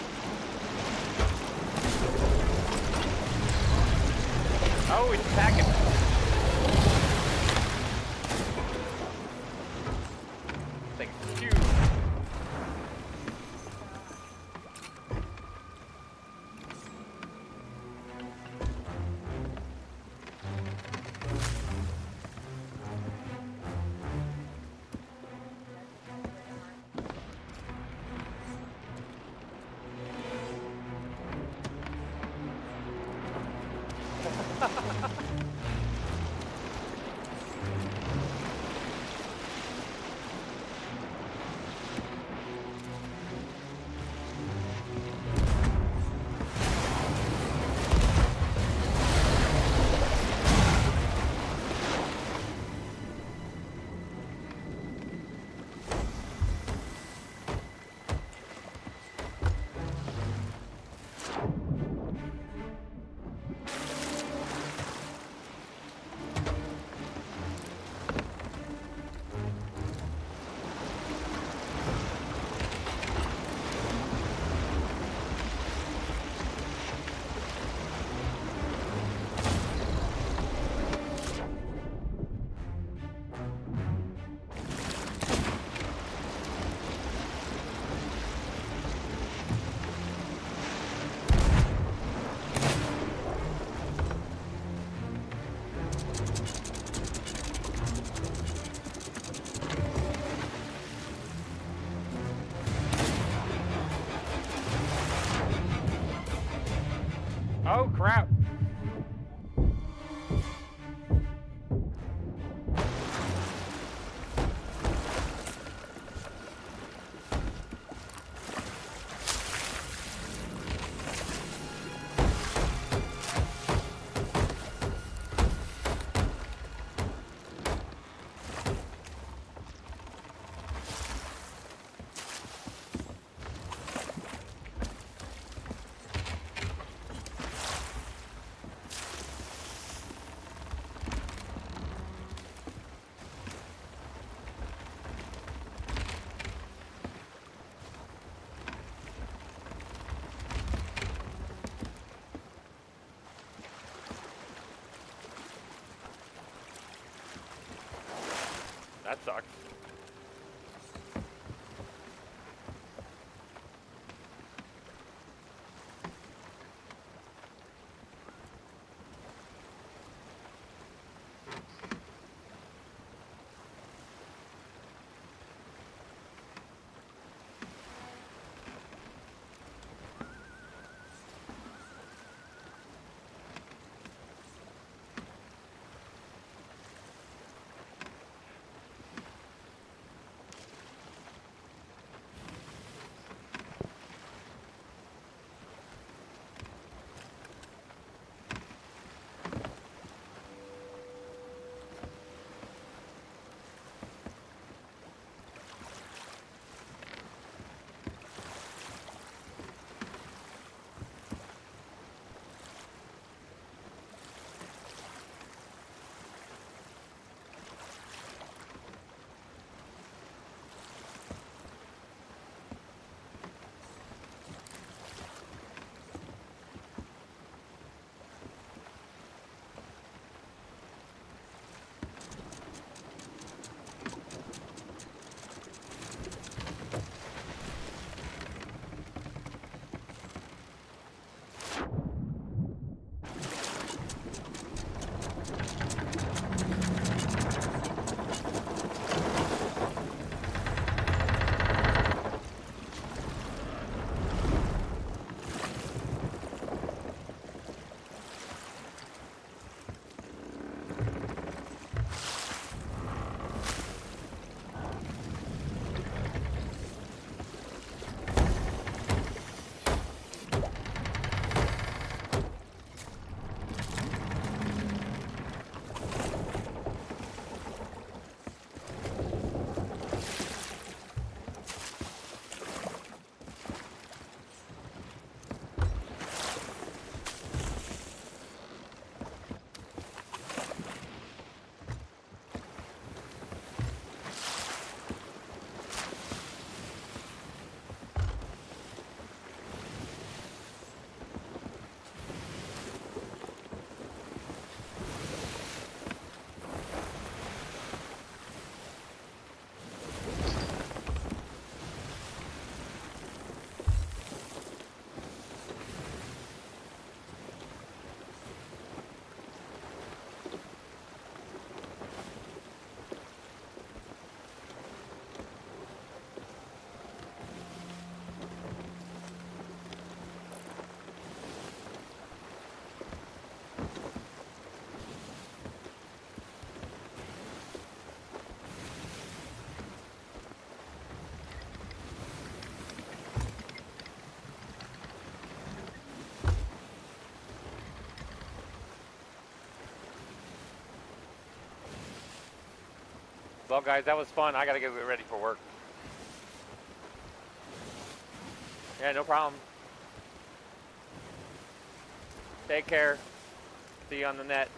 That sucks. Well, guys, that was fun. I gotta get ready for work. Yeah, no problem. Take care. See you on the net.